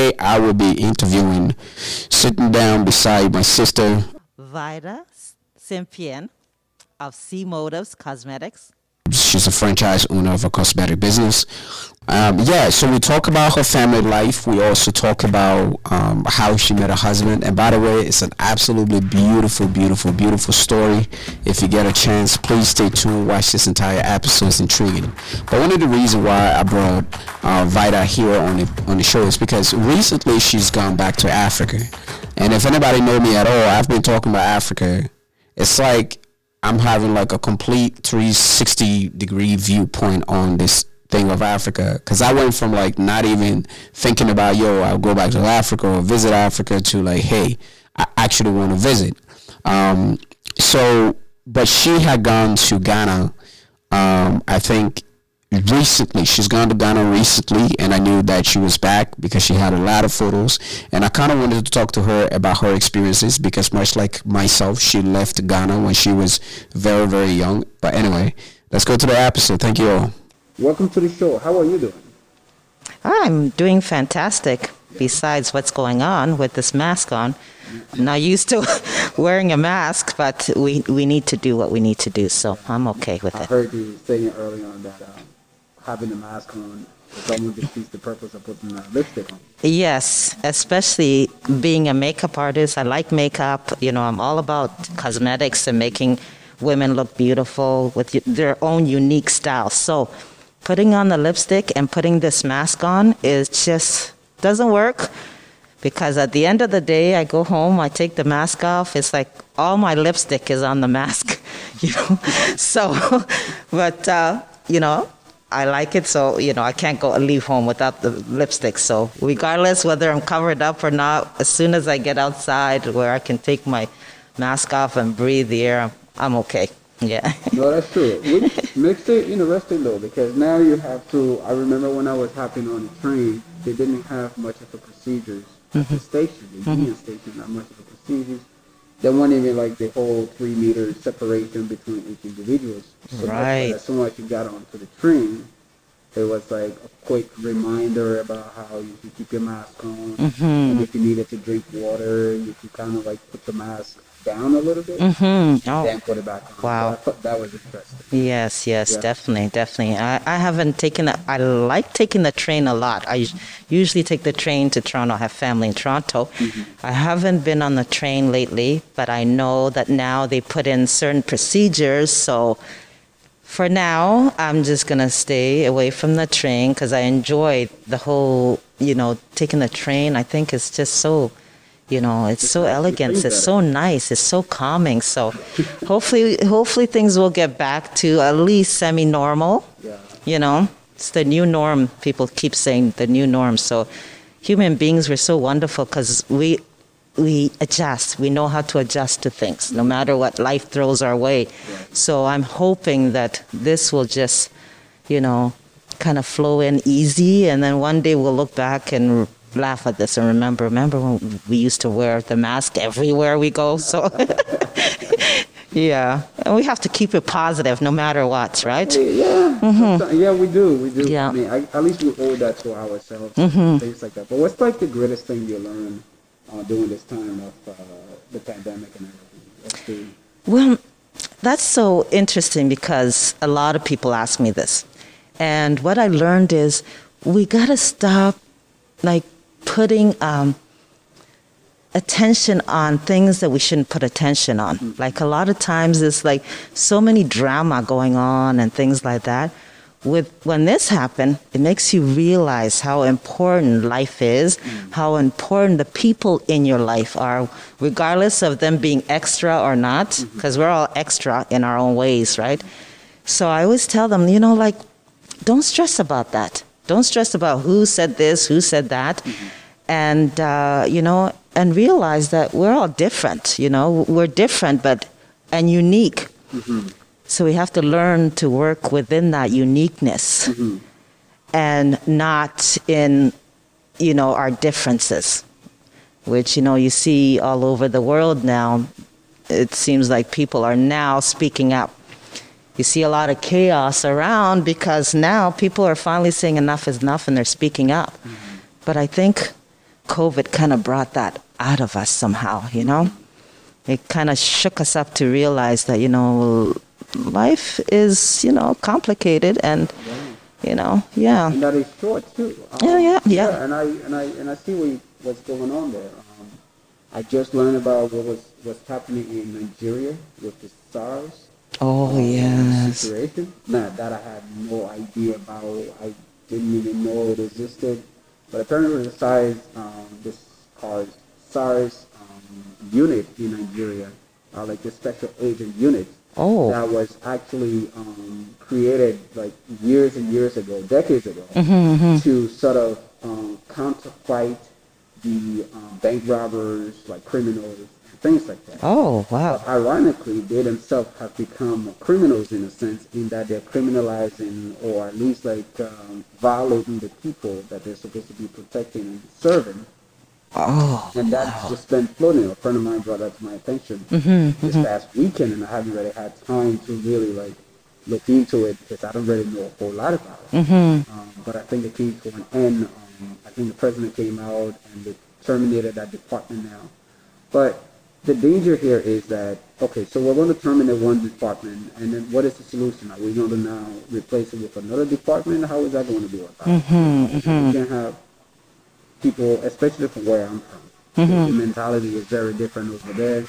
today I will be interviewing, sitting down beside my sister, Vida Simpien of C Motives Cosmetics. She's a franchise owner of a cosmetic business. Um, yeah, so we talk about her family life. We also talk about um, how she met her husband. And by the way, it's an absolutely beautiful, beautiful, beautiful story. If you get a chance, please stay tuned. Watch this entire episode. It's intriguing. But one of the reasons why I brought uh, Vida here on the on the show is because recently she's gone back to Africa. And if anybody know me at all, I've been talking about Africa. It's like I'm having like a complete 360 degree viewpoint on this thing of Africa because I went from like not even thinking about yo I'll go back to Africa or visit Africa to like hey I actually want to visit. Um, so, but she had gone to Ghana. Um, I think recently. She's gone to Ghana recently, and I knew that she was back because she had a lot of photos. And I kind of wanted to talk to her about her experiences because, much like myself, she left Ghana when she was very, very young. But anyway, let's go to the episode. Thank you all. Welcome to the show. How are you doing? I'm doing fantastic. Besides what's going on with this mask on, I'm not used to wearing a mask, but we we need to do what we need to do. So I'm okay with I it. I heard you saying earlier on that um, having a mask on almost defeats the purpose of putting a lipstick on. Yes, especially being a makeup artist. I like makeup. You know, I'm all about cosmetics and making women look beautiful with their own unique style. So, putting on the lipstick and putting this mask on is just doesn't work because at the end of the day I go home, I take the mask off, it's like all my lipstick is on the mask, you know. so, but uh, you know, I like it, so you know I can't go leave home without the lipstick. So regardless whether I'm covered up or not, as soon as I get outside where I can take my mask off and breathe the air, I'm, I'm okay. Yeah. no, that's true. Which makes it interesting though, because now you have to. I remember when I was hopping on a train, they didn't have much of a procedures at mm-hmm. the station, the mm-hmm. Union station, not much of a procedures. There wasn't even like the whole three meter separation between each individuals. So right. As soon as you got onto the train, it was like a quick reminder about how you should keep your mask on, mm-hmm. and if you needed to drink water, you could kind of like put the mask down a little bit, mm-hmm. oh. then put it back on. Wow, so that was interesting. Yes, yes, yeah. definitely, definitely. I, I haven't taken. A, I like taking the train a lot. I usually take the train to Toronto. I have family in Toronto. Mm-hmm. I haven't been on the train lately, but I know that now they put in certain procedures. So for now, I'm just gonna stay away from the train because I enjoy the whole. You know, taking the train. I think it's just so you know it's so elegant. It's so nice. It's so calming. So hopefully hopefully things will get back to at least semi normal you know it's the new norm. People keep saying the new norm. So human beings were so wonderful because we we adjust. We know how to adjust to things no matter what life throws our way. So i'm hoping that this will just you know kind of flow in easy and then one day we'll look back and laugh at this and remember remember when we used to wear the mask everywhere we go so yeah. And we have to keep it positive no matter what right? Yeah. Mm-hmm. yeah we do we do. Yeah. I mean, I, at least we owe that to ourselves mm-hmm. things like that. But what's like the greatest thing you learned uh, during this time of uh, the pandemic and everything? Well that's so interesting because a lot of people ask me this. And what i learned is we got to stop like putting um, attention on things that we shouldn't put attention on. Mm-hmm. Like a lot of times, it's like so many drama going on and things like that. With when this happened, it makes you realize how important life is, mm-hmm. how important the people in your life are, regardless of them being extra or not, because mm-hmm. we're all extra in our own ways, right? So I always tell them, you know, like, don't stress about that don't stress about who said this, who said that. And, uh, you know, and realize that we're all different, you know, we're different, but, and unique. Mm-hmm. So we have to learn to work within that uniqueness mm-hmm. and not in, you know, our differences, which, you know, you see all over the world now. It seems like people are now speaking up you see a lot of chaos around because now people are finally saying enough is enough and they're speaking up. Mm-hmm. But I think COVID kind of brought that out of us somehow, you know? It kind of shook us up to realize that, you know, life is, you know, complicated and, you know, yeah. And that is short too. Um, yeah, yeah, yeah, yeah. And I and I and I see what you, what's going on there. Um, I just learned about what was what's happening in Nigeria with the SARS. Oh um, yes. Situation. Now that I had no idea about. I didn't even know it existed. But apparently the SARS, um, this called SARS um, unit in Nigeria, uh, like the special agent unit, oh. that was actually um, created like years and years ago, decades ago, mm-hmm, mm-hmm. to sort of um, counterfight the um, bank robbers, like criminals, things like that. Oh, wow. But ironically, they themselves have become criminals in a sense, in that they're criminalizing or at least like um, violating the people that they're supposed to be protecting and serving. Oh, and that's wow. just been floating. A friend of mine brought that to my attention mm-hmm, this mm-hmm. past weekend, and I haven't really had time to really like look into it because I don't really know a whole lot about it. Mm-hmm. Um, but I think it came to an end. Um, I think the president came out and they terminated that department now. But the danger here is that okay, so we're going to terminate one department, and then what is the solution? Are we going to now replace it with another department? How is that going to be worked out? Mm-hmm, mm-hmm. You can have people, especially from where I'm from. Mm-hmm. The mentality is very different over there.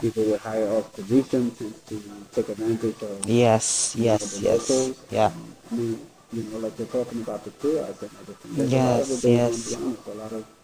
People with higher up positions tend to take advantage of. Yes, yes, yes. Locals. Yeah. I mean, you know, like they're talking about the chaos and everything. There's yes, a lot of yes. a lot of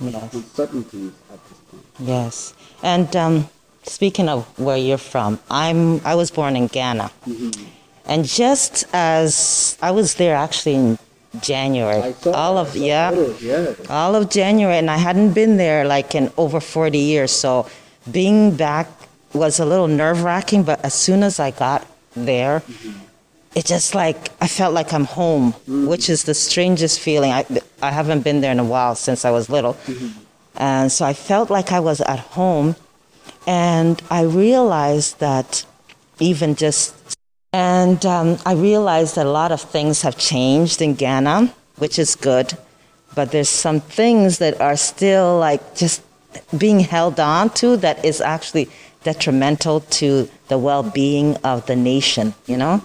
yes. uncertainties at this point. Yes, and um, speaking of where you're from, I'm I was born in Ghana, mm-hmm. and just as I was there actually in January, all of yeah, yeah, all of January, and I hadn't been there like in over 40 years, so being back was a little nerve wracking. But as soon as I got there. Mm-hmm it just like I felt like I'm home, mm-hmm. which is the strangest feeling. I I haven't been there in a while since I was little, mm-hmm. and so I felt like I was at home, and I realized that even just and um, I realized that a lot of things have changed in Ghana, which is good, but there's some things that are still like just being held on to that is actually detrimental to the well-being of the nation. You know.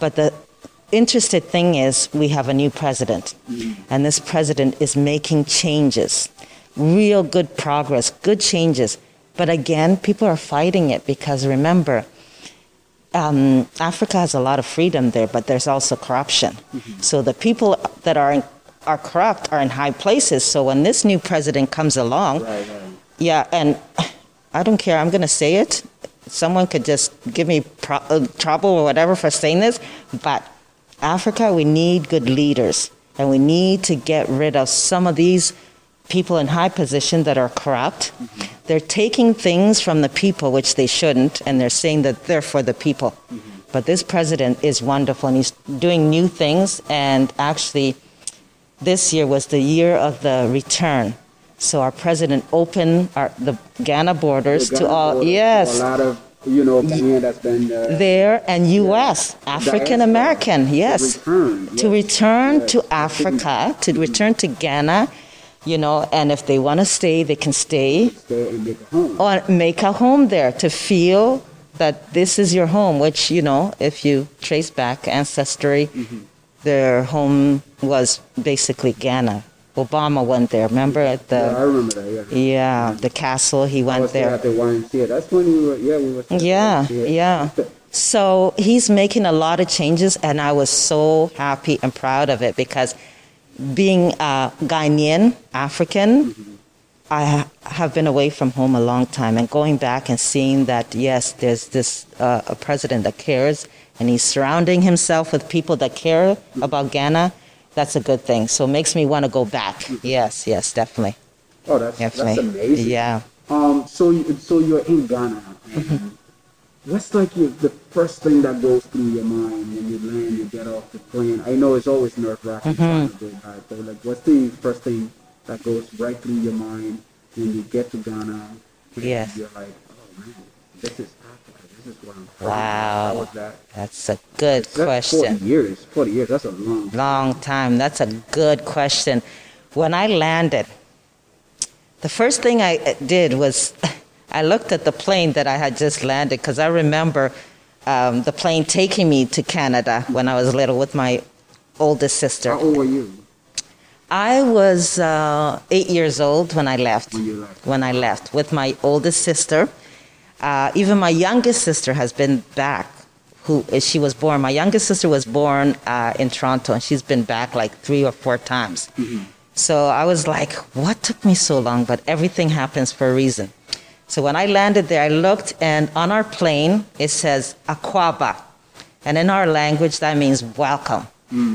But the interesting thing is, we have a new president, and this president is making changes, real good progress, good changes. But again, people are fighting it because remember, um, Africa has a lot of freedom there, but there's also corruption. Mm-hmm. So the people that are in, are corrupt are in high places. So when this new president comes along, right, right. yeah, and I don't care. I'm going to say it someone could just give me pro- uh, trouble or whatever for saying this, but Africa, we need good leaders, and we need to get rid of some of these people in high position that are corrupt. Mm-hmm. They're taking things from the people which they shouldn't, and they're saying that they're for the people. Mm-hmm. But this president is wonderful, and he's doing new things. And actually, this year was the year of the return so our president opened our, the Ghana borders the Ghana to all. Yes. A lot of you know Ghanaian that's been uh, there and U.S. Yeah. African American. Yes. To return, yes. To return yes. to Africa, to return to Ghana. You know, and if they want to stay, they can stay. Stay and make a home. Or make a home there to feel that this is your home. Which you know, if you trace back ancestry, mm-hmm. their home was basically Ghana Obama went there. Remember the? Yeah, I remember that. Yeah. Yeah, the castle. He went I was there. At the. That's when we were. Yeah, we were. Yeah, yeah. So he's making a lot of changes, and I was so happy and proud of it because being a Ghanaian African, mm-hmm. I have been away from home a long time, and going back and seeing that yes, there's this uh, a president that cares, and he's surrounding himself with people that care mm-hmm. about Ghana that's a good thing. So it makes me want to go back. Yes, yes, definitely. Oh, that's, definitely. that's amazing. Yeah. Um, so, so you're in Ghana. Mm-hmm. What's like your, the first thing that goes through your mind when you land, you get off the plane? I know it's always nerve wracking mm-hmm. to go back, but like, what's the first thing that goes right through your mind when you get to Ghana? Yes. You're like, oh man, this is Wow. That? That's a good that's question. 40 years. 40 years. That's a long Long time. That's a good question. When I landed, the first thing I uh, did was I looked at the plane that I had just landed because I remember um, the plane taking me to Canada when I was little with my oldest sister. How old were you? I was uh, eight years old when I left. When you left. When I left with my oldest sister. Uh, even my youngest sister has been back. Who she was born? My youngest sister was born uh, in Toronto, and she's been back like three or four times. So I was like, "What took me so long?" But everything happens for a reason. So when I landed there, I looked, and on our plane it says Akwaaba, and in our language that means welcome.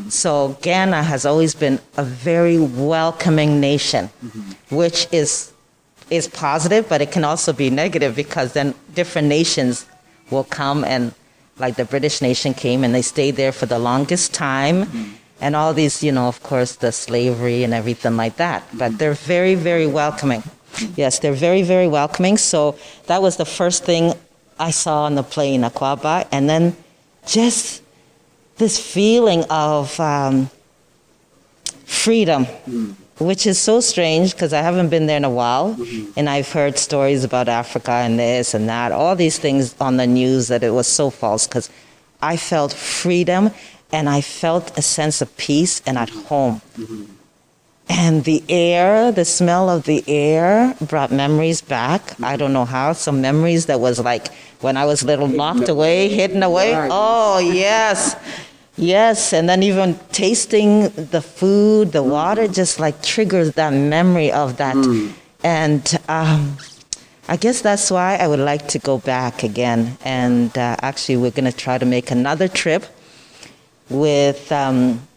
So Ghana has always been a very welcoming nation, which is is positive, but it can also be negative because then different nations will come and like the British nation came and they stayed there for the longest time. Mm-hmm. And all these, you know, of course, the slavery and everything like that. But mm-hmm. they're very, very welcoming. Yes, they're very, very welcoming. So that was the first thing I saw on the plane, Akwaaba. And then just this feeling of um, freedom, mm. Which is so strange because I haven't been there in a while, mm-hmm. and I've heard stories about Africa and this and that, all these things on the news that it was so false. Because I felt freedom, and I felt a sense of peace and at mm-hmm. home. Mm-hmm. And the air, the smell of the air brought memories back. I don't know how. Some memories that was like when I was little, locked away, hidden away. Oh, yes. Yes. And then even tasting the food, the water just like triggers that memory of that. And um, I guess that's why I would like to go back again. And uh, actually, we're going to try to make another trip with. Um,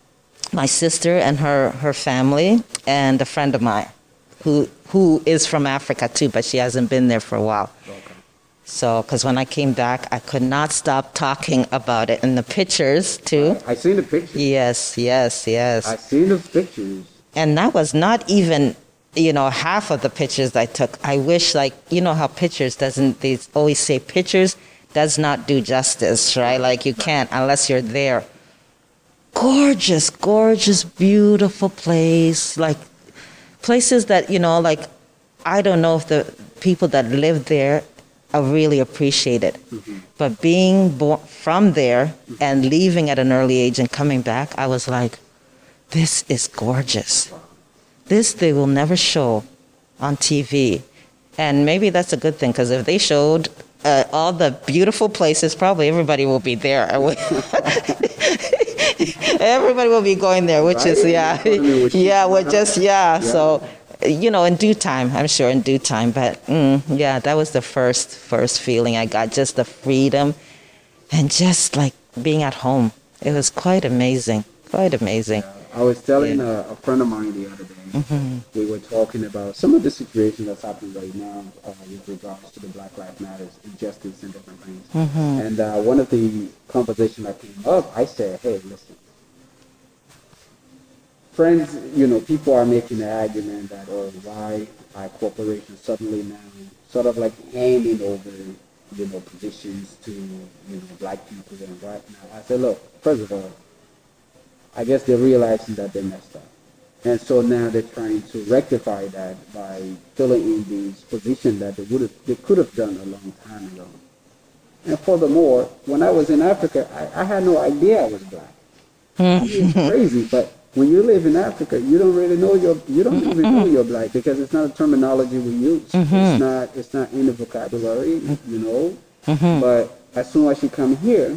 my sister and her, her family and a friend of mine who who is from Africa too, but she hasn't been there for a while. So, because when I came back, I could not stop talking about it in the pictures too. I seen the pictures. Yes, yes, yes. I seen the pictures. And that was not even, you know, half of the pictures I took. I wish, like, you know, how pictures doesn't, they always say pictures does not do justice, right? Like, you can't unless you're there. Gorgeous, gorgeous, beautiful place. Like, places that, you know, like, I don't know if the people that live there are really appreciate it. But being born from there and leaving at an early age and coming back, I was like, this is gorgeous. This they will never show on TV. And maybe that's a good thing because if they showed uh, all the beautiful places, probably everybody will be there. everybody will be going there, which is, yeah, Economy will shoot yeah, we're just, yeah. So, you know, in due time, I'm sure in due time. But mm, yeah, that was the first, first feeling I got just the freedom and just like being at home. It was quite amazing, quite amazing. I was telling a, a friend of mine the other day. We were talking about some of the situations that's happening right now uh, with regards to the Black Lives Matters injustice and different things. And uh, one of the conversation that came up, I said, "Hey, listen, friends. You know, people are making the argument that oh, why are corporations suddenly now sort of like handing over." You know, positions to you know black people and whatnot. I said, look, first of all, I guess they're realizing that they messed up. And so now they're trying to rectify that by filling in these positions that they would have, they could have done a long time ago. And furthermore, when I was in Africa, I, I had no idea I was black. Hmm. Mean, it's crazy, but when you live in Africa, you don't really know you're, you don't even know you're black because it's not a terminology we use. It's mm-hmm. not, it's not in the vocabulary, you know. Mm-hmm. But as soon as you come here,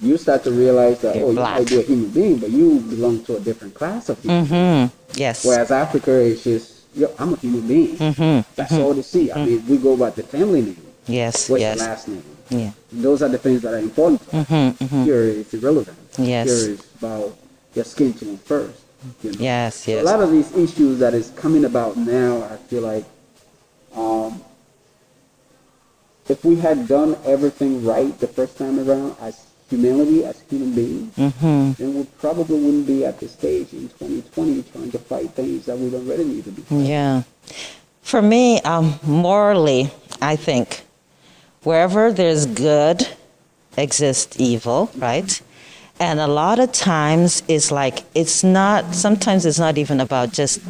you start to realize that You're oh, you black. Oh, might be a human being, but you belong to a different class of people. hmm Yes. Whereas Africa is just, yo, I'm a human being. Mm-hmm. That's all they see. I mean, we go by the family name. yes. What's yes. your last name? Yeah. Those are the things that are important. Here it's irrelevant. Yes. Here is about your skin tone first. You know? Yes. A lot of these issues that is coming about now, I feel like, um, if we had done everything right the first time around as humanity, as human beings, hmm then we probably wouldn't be at this stage in 2020 trying to fight things that we don't really need to be. Yeah. For me, um, morally, I think wherever there's good exists evil, right? And a lot of times it's like, it's not, sometimes it's not even about just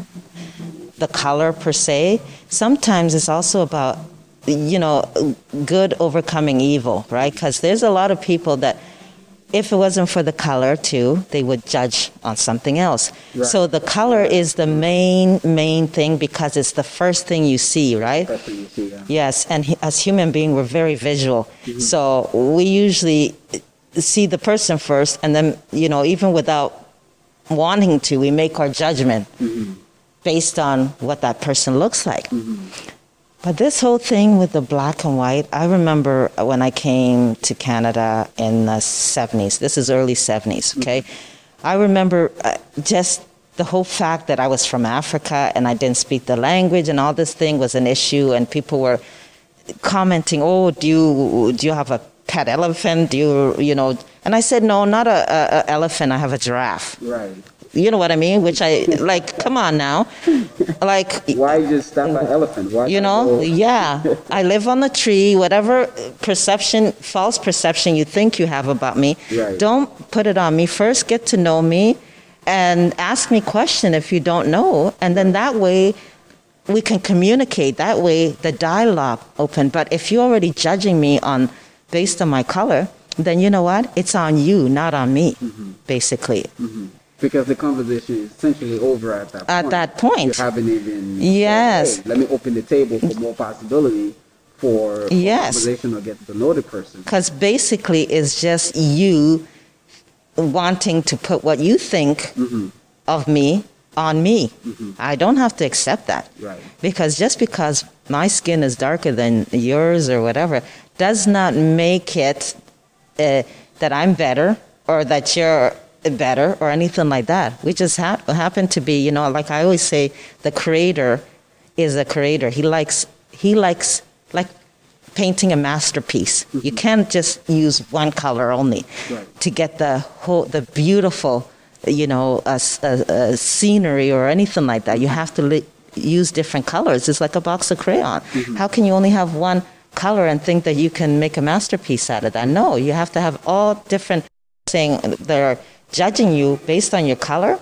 the color per se. Sometimes it's also about, you know, good overcoming evil, right? Because there's a lot of people that, if it wasn't for the color too, they would judge on something else. Right. So the color is the main main thing because it's the first thing you see, right? You see. Yeah. Yes, and as human being, we're very visual. Mm-hmm. So we usually see the person first, and then you know, even without wanting to, we make our judgment mm-hmm. based on what that person looks like. Mm-hmm. But this whole thing with the black and white, I remember when I came to Canada in the 70s. This is early 70s, mm-hmm. okay? I remember uh, just the whole fact that I was from Africa and I didn't speak the language and all this thing was an issue and people were commenting, "Oh, do you do you have a pet elephant? Do you you know?" And I said, "No, not a, a, a elephant. I have a giraffe." Right. You know what I mean? Which I like. Come on now, like Why you just stop at elephant? Why you know yeah i live on the tree whatever perception false perception you think you have about me Right. don't put it on me first get to know me and ask me question if you don't know and then that way we can communicate that way the dialogue open but if you're already judging me on based on my color then you know what it's on you not on me Mm-hmm. basically mm-hmm. Because the conversation is essentially over at that At point. that point. You haven't even. Yes. said, "Hey, let me open the table for more possibility for, for Yes. conversation or get to know the person. Because basically, it's just you wanting to put what you think mm-hmm. of me on me. Mm-hmm. I don't have to accept that. Right. Because just because my skin is darker than yours or whatever does not make it uh, that I'm better or that you're better or anything like that. We just ha- happen to be, you know, like I always say, the creator is a creator. He likes, he likes, like painting a masterpiece. You can't just use one color only Right. to get the whole, the beautiful, you know, s- uh, uh, scenery or anything like that. You have to li- use different colors. It's like a box of crayon. How can you only have one color and think that you can make a masterpiece out of that? No, you have to have all different saying they're judging you based on your color.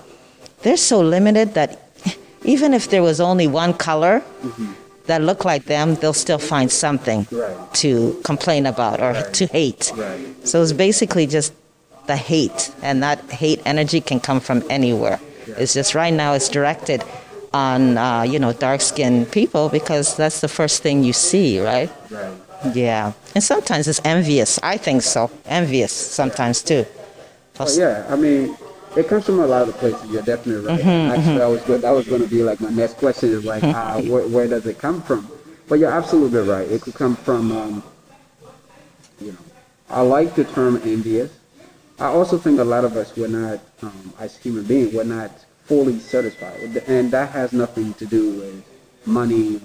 They're so limited that even if there was only one color mm-hmm. that look like them, they'll still find something Right. to complain about or to hate. Right. So it's basically just the hate, and that hate energy can come from anywhere. It's just right now it's directed on uh, you know dark skinned people because that's the first thing you see, right? Right. Yeah, and sometimes it's envious. I think so. Envious sometimes too. Well, yeah, I mean, it comes from a lot of places. You're definitely right. Mm-hmm, Actually, I was good. That was going to be like my next question is like, uh, where, where does it come from? But you're absolutely right. It could come from, um, you know, I like the term envious. I also think a lot of us we're not, um, as human beings, we're not fully satisfied, and that has nothing to do with money,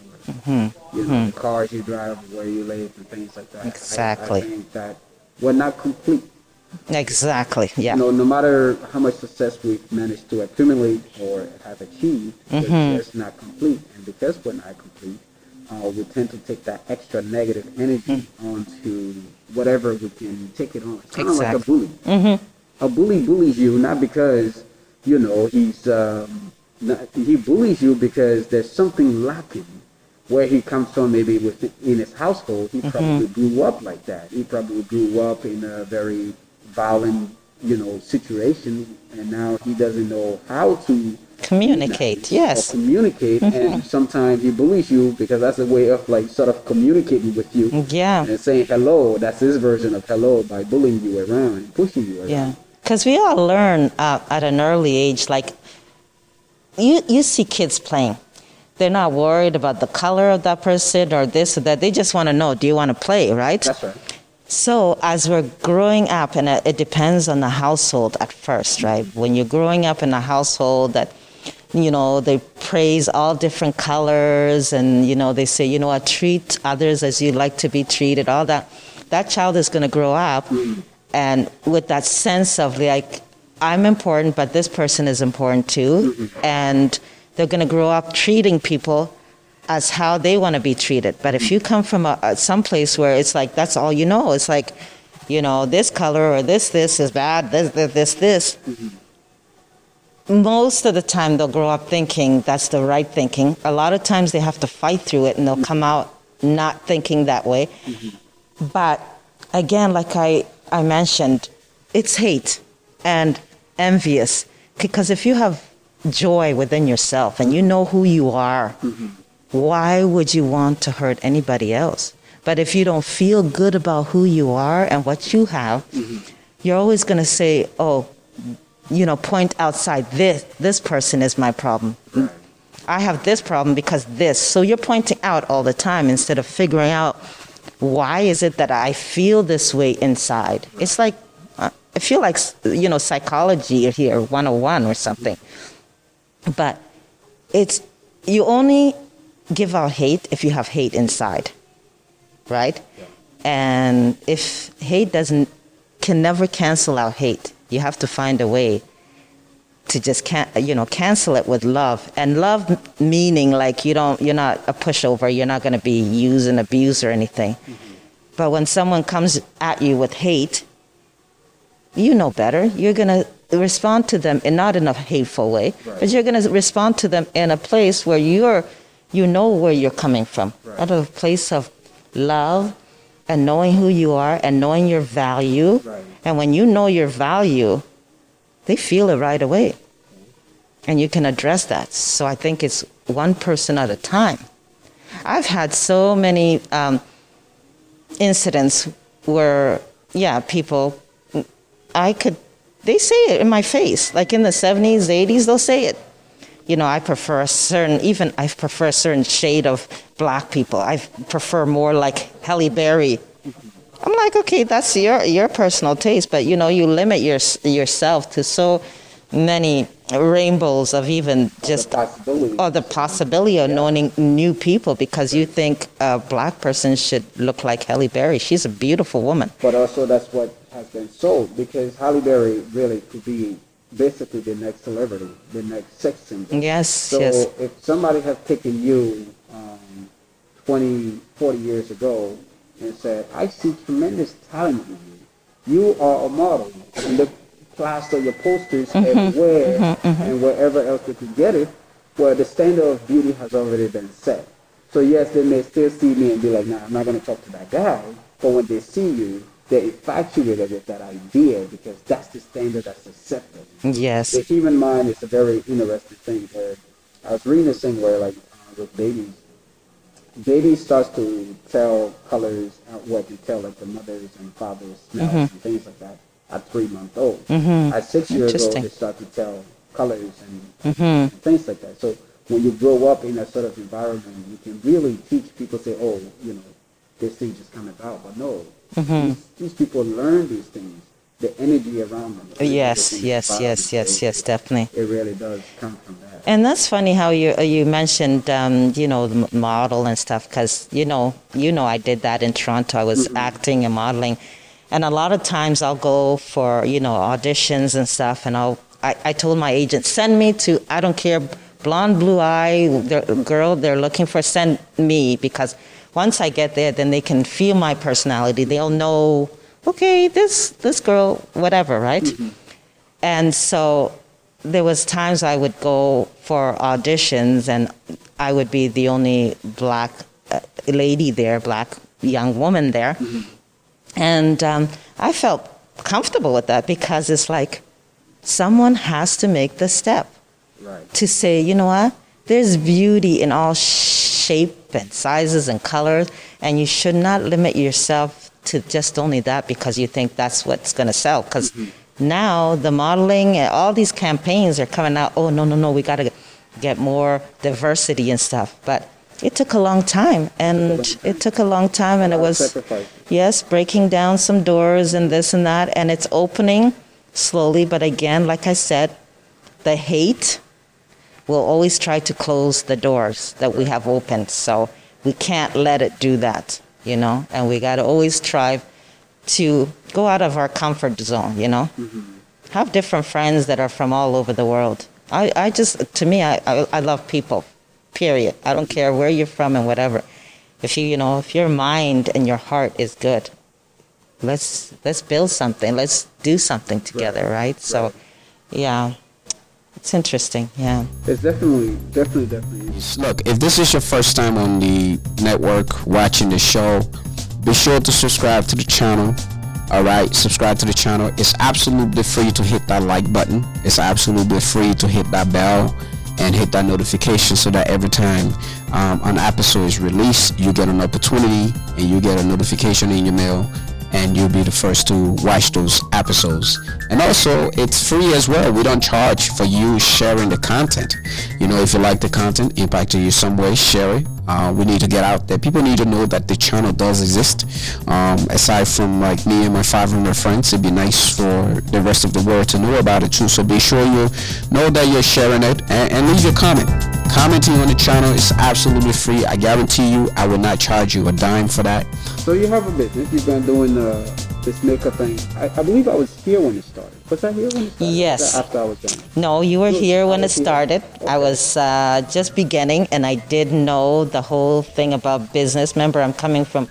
or, you know, the cars you drive, where you live, and things like that. I- Exactly. I think that we're not complete. Exactly. Yeah. You know, no matter how much success we've managed to accumulate or have achieved, Mm-hmm. just not complete. And because we're not complete, uh, we tend to take that extra negative energy onto whatever we can take it on. It's kind of like a. Bully. Mm-hmm. A bully bullies you not because, you know, he's um, not, he bullies you because there's something lacking. Where he comes from, maybe within in his household, he probably grew up like that. He probably grew up in a very violent, you know, situation, and now he doesn't know how to Communicate. or Yes. communicate, and sometimes he bullies you because that's a way of like sort of communicating with you Yeah. and saying hello. That's his version of hello by bullying you around and pushing you around. Yeah, because we all learn uh, at an early age. Like you, you see kids playing. They're not worried about the color of that person or this or that. They just want to know, do you want to play, right? That's right. So as we're growing up, and it it depends on the household at first, right? When you're growing up in a household that, you know, they praise all different colors, and you know they say, you know what, treat others as you like to be treated. All that, that child is going to grow up, and with that sense of like, I'm important, but this person is important too, and they're going to grow up treating people as how they want to be treated. But if you come from a, some place where it's like that's all you know, it's like, you know, this color or this this is bad, this this this this. most of the time they'll grow up thinking that's the right thinking. A lot of times they have to fight through it and they'll come out not thinking that way. Mm-hmm. But again, like I, I mentioned, it's hate and envious. Because if you have joy within yourself and you know who you are, mm-hmm. why would you want to hurt anybody else? But if you don't feel good about who you are and what you have, mm-hmm. you're always going to say, oh, you know, point outside this, this person is my problem. Right. I have this problem because this. So you're pointing out all the time instead of figuring out why is it that I feel this way inside. It's like, uh, I feel like, you know, psychology here, 101 or something. But it's, you only give out hate if you have hate inside, right? Yeah. And if hate doesn't, can never cancel out hate you have to find a way to just can you know cancel it with love and love meaning like you don't you're not a pushover you're not going to be used and abused or anything mm-hmm. but when someone comes at you with hate you know better you're going to respond to them in not in a hateful way right. but you're going to respond to them in a place where you're you know where you're coming from right. out of a place of love and knowing who you are and knowing your value. Right. And when you know your value, they feel it right away. And you can address that. So I think it's one person at a time. I've had so many um, incidents where, yeah, people, I could, they say it in my face. Like in the 70s, 80s, they'll say it you know, I prefer a certain, even I prefer a certain shade of black people. I prefer more like Halle Berry. I'm like, okay, that's your your personal taste, but you know, you limit your, yourself to so many rainbows of even just or the possibility of knowing new people because you think a black person should look like Halle Berry. She's a beautiful woman. But also, that's what has been sold because Halle Berry really could be basically the next celebrity, the next sex symbol. Yes, so yes. if somebody has taken you um, 20, 40 years ago and said, I see tremendous talent in you. You are a model. And the plaster your posters mm-hmm, everywhere mm-hmm, mm-hmm. and wherever else they can get it, well, the standard of beauty has already been set. So yes, they may still see me and be like, nah, I'm not going to talk to that guy. But when they see you, they're infatuated with that idea because that's the standard that's accepted. Yes. The human mind is a very interesting thing. Where I was reading this thing where, like, uh, with babies, babies starts to tell colors uh, what you tell like the mothers and fathers smells mm-hmm. and things like that at three months old. Mm-hmm. At six years old, they start to tell colors and, mm-hmm. and things like that. So when you grow up in that sort of environment, you can really teach people say, oh, you know, this thing just come about. But no, Mm-hmm. These, these, people learn these things, the energy around them. Yes, yes, yes, yes, yes, definitely. It really does come from that. And that's funny how you uh, you mentioned um, you know the model and stuff because you know you know I did that in Toronto. I was mm-hmm. acting and modeling, and a lot of times I'll go for you know auditions and stuff, and I'll I, I told my agent send me to I don't care blonde blue eye girl they're looking for send me because once I get there, then they can feel my personality. They'll know, okay, this this girl, whatever, right? Mm-hmm. And so there was times I would go for auditions, and I would be the only black uh, lady there, black young woman there, mm-hmm. and um, I felt comfortable with that because it's like someone has to make the step right. to say, you know what, there's beauty in all. Sh- shape and sizes and colors, and you should not limit yourself to just only that because you think that's what's going to sell. Because mm-hmm. now the modeling and all these campaigns are coming out. Oh no no no, we got to get more diversity and stuff. But it took a long time, and it took a long time, and it was yes breaking down some doors and this and that, and it's opening slowly. But again, like I said, the hate we'll always try to close the doors that we have opened. So we can't let it do that, you know, and we got to always try to go out of our comfort zone, you know. Mm-hmm. Have different friends that are from all over the world. I, I just, to me, I, I, I love people, period. I don't care where you're from and whatever. If you, you know, if your mind and your heart is good, let's let's build something. Let's do something together, right? right? So, yeah. It's interesting. Yeah. It's definitely, definitely, definitely. Look, if this is your first time on the network watching the show, be sure to subscribe to the channel. All right, subscribe to the channel. It's absolutely free to hit that like button. It's absolutely free to hit that bell and hit that notification so that every time um, an episode is released, you get an opportunity and you get a notification in your mail and you'll be the first to watch those episodes. And also, it's free as well. We don't charge for you sharing the content. You know, if you like the content, impacted you some way, share it. Uh, we need to get out there. People need to know that the channel does exist. Um, aside from like me and my 500 friends, it'd be nice for the rest of the world to know about it too. So be sure you know that you're sharing it and, and leave your comment. Commenting on the channel is absolutely free. I guarantee you, I will not charge you a dime for that. So you have a business. You've been doing uh, this makeup thing. I, I believe I was here when it started. Was I here when it started? Yes. After I was done. No, you were You- here when it was here. started. I was uh, just beginning, and I didn't know the whole thing about business. Remember, I'm coming from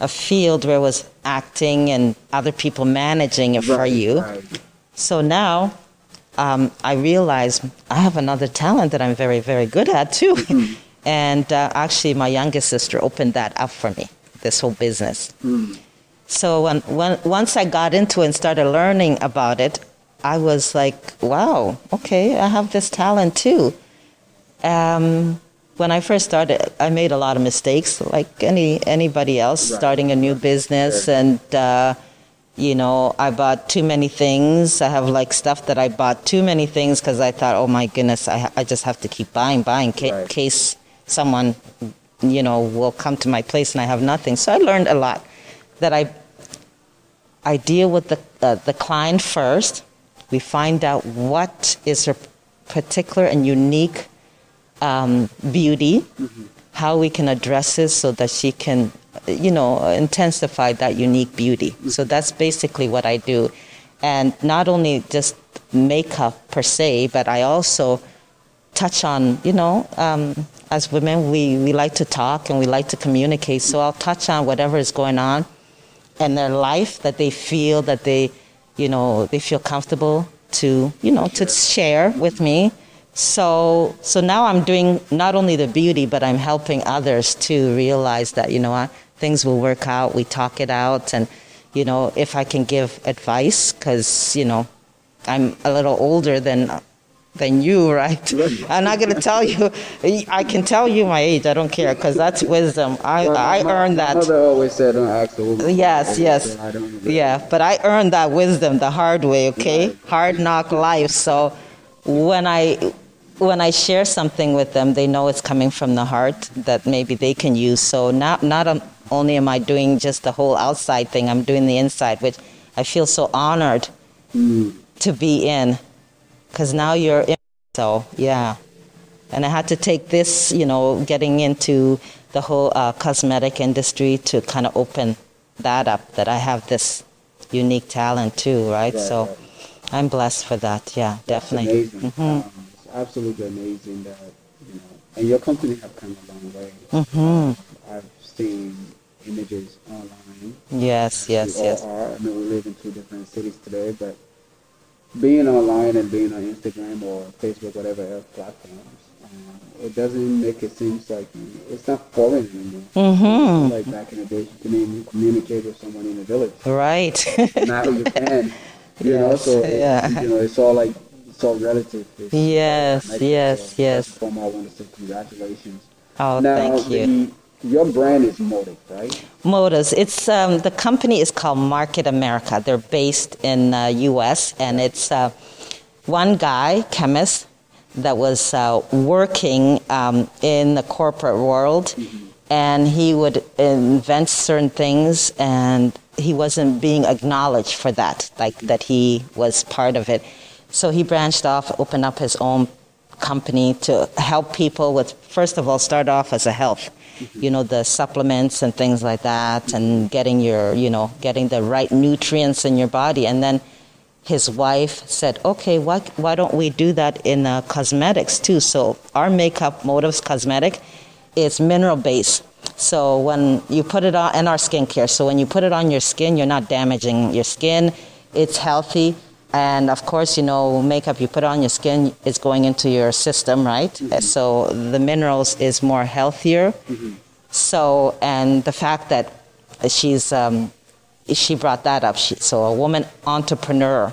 a field where it was acting and other people managing it for you. right. So now um, I realized I have another talent that I'm very, very good at too. and uh, actually, my youngest sister opened that up for me, this whole business. So when, when, once I got into it and started learning about it, I was like, wow, okay, I have this talent too. Um, when I first started, I made a lot of mistakes, like any anybody else Right. starting a new business, Sure. and uh, you know, I bought too many things. I have like stuff that I bought too many things because I thought, oh my goodness, I, I just have to keep buying, buying, in ca- Right. case someone, you know, will come to my place and I have nothing. So I learned a lot that I I deal with the uh, the client first. We find out what is her particular and unique um, beauty, how we can address it so that she can, you know, intensify that unique beauty. So that's basically what I do, and not only just makeup per se, but I also touch on, you know, um, as women, we, we like to talk and we like to communicate. So I'll touch on whatever is going on in their life that they feel that they, you know, they feel comfortable to, you know, to share with me. So, so now I'm doing not only the beauty, but I'm helping others to realize that, you know what, things will work out. We talk it out. And, you know, if I can give advice, because, you know, I'm a little older than than you, right? I'm not going to tell you. I can tell you my age. I don't care because that's wisdom. I, Well, I my- earned My that. mother always said, "Don't ask the woman." Yes, yes. I don't Yeah, but I earned that wisdom the hard way, okay? Right. Hard knock life. So when I when I share something with them, they know it's coming from the heart that maybe they can use. So not not um, only am I doing just the whole outside thing, I'm doing the inside, which I feel so honored to be in because now you're in. So yeah, and I had to take this, you know, getting into the whole uh, cosmetic industry to kind of open that up. That I have this unique talent too, right? Right, so right. I'm blessed for that. Yeah, definitely. It's amazing. Um, it's absolutely amazing that you know, and your company have come a long way. hmm I've seen images online. Yes, yes, yes. are. I mean, we live in two different cities today, but being online and being on Instagram or Facebook, whatever else platforms, um, it doesn't make it seem like it's not foreign anymore. hmm Like back in the days, you can even communicate with someone in the village. Right. now you can. You know, Yes, so it- yeah. you know, it's all like it's all relative. It's Yes, connected. yes, So yes. First of all, I want to say congratulations. oh, now, thank you. the, your brand is Motive, right? Modas. It's um, the company is called Market America. They're based in uh, U.S. and it's uh, one guy, chemist, that was uh, working um, in the corporate world, and he would invent certain things, and he wasn't being acknowledged for that, like that he was part of it. So he branched off, opened up his own company to help people with first of all start off as a health you know the supplements and things like that and getting your you know getting the right nutrients in your body. And then his wife said okay why, why don't we do that in uh, cosmetics too? So our makeup motives cosmetic is mineral based so when you put it on and our skincare so when you put it on your skin you're not damaging your skin. It's healthy And of course, you know, makeup you put on your skin is going into your system, right? Mm-hmm. So the minerals is more healthier. Mm-hmm. So, and the fact that she's, um, she brought that up. She, so a woman entrepreneur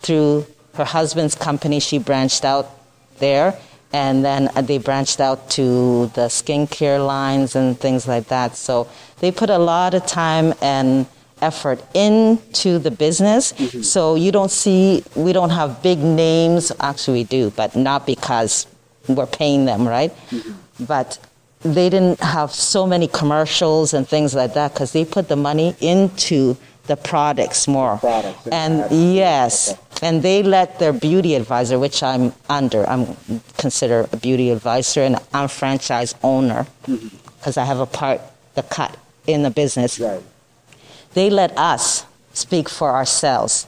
through her husband's company, she branched out there. And then they branched out to the skincare lines and things like that. So they put a lot of time and effort into the business. Mm-hmm. So you don't see, we don't have big names. Actually, we do, but not because we're paying them, right? Mm-hmm. But they didn't have so many commercials and things like that because they put the money into the products more. Products and yes, and they let their beauty advisor, which I'm under, I'm considered a beauty advisor and I'm franchise owner mm-hmm. because I have a part, the cut in the business Right. They let us speak for ourselves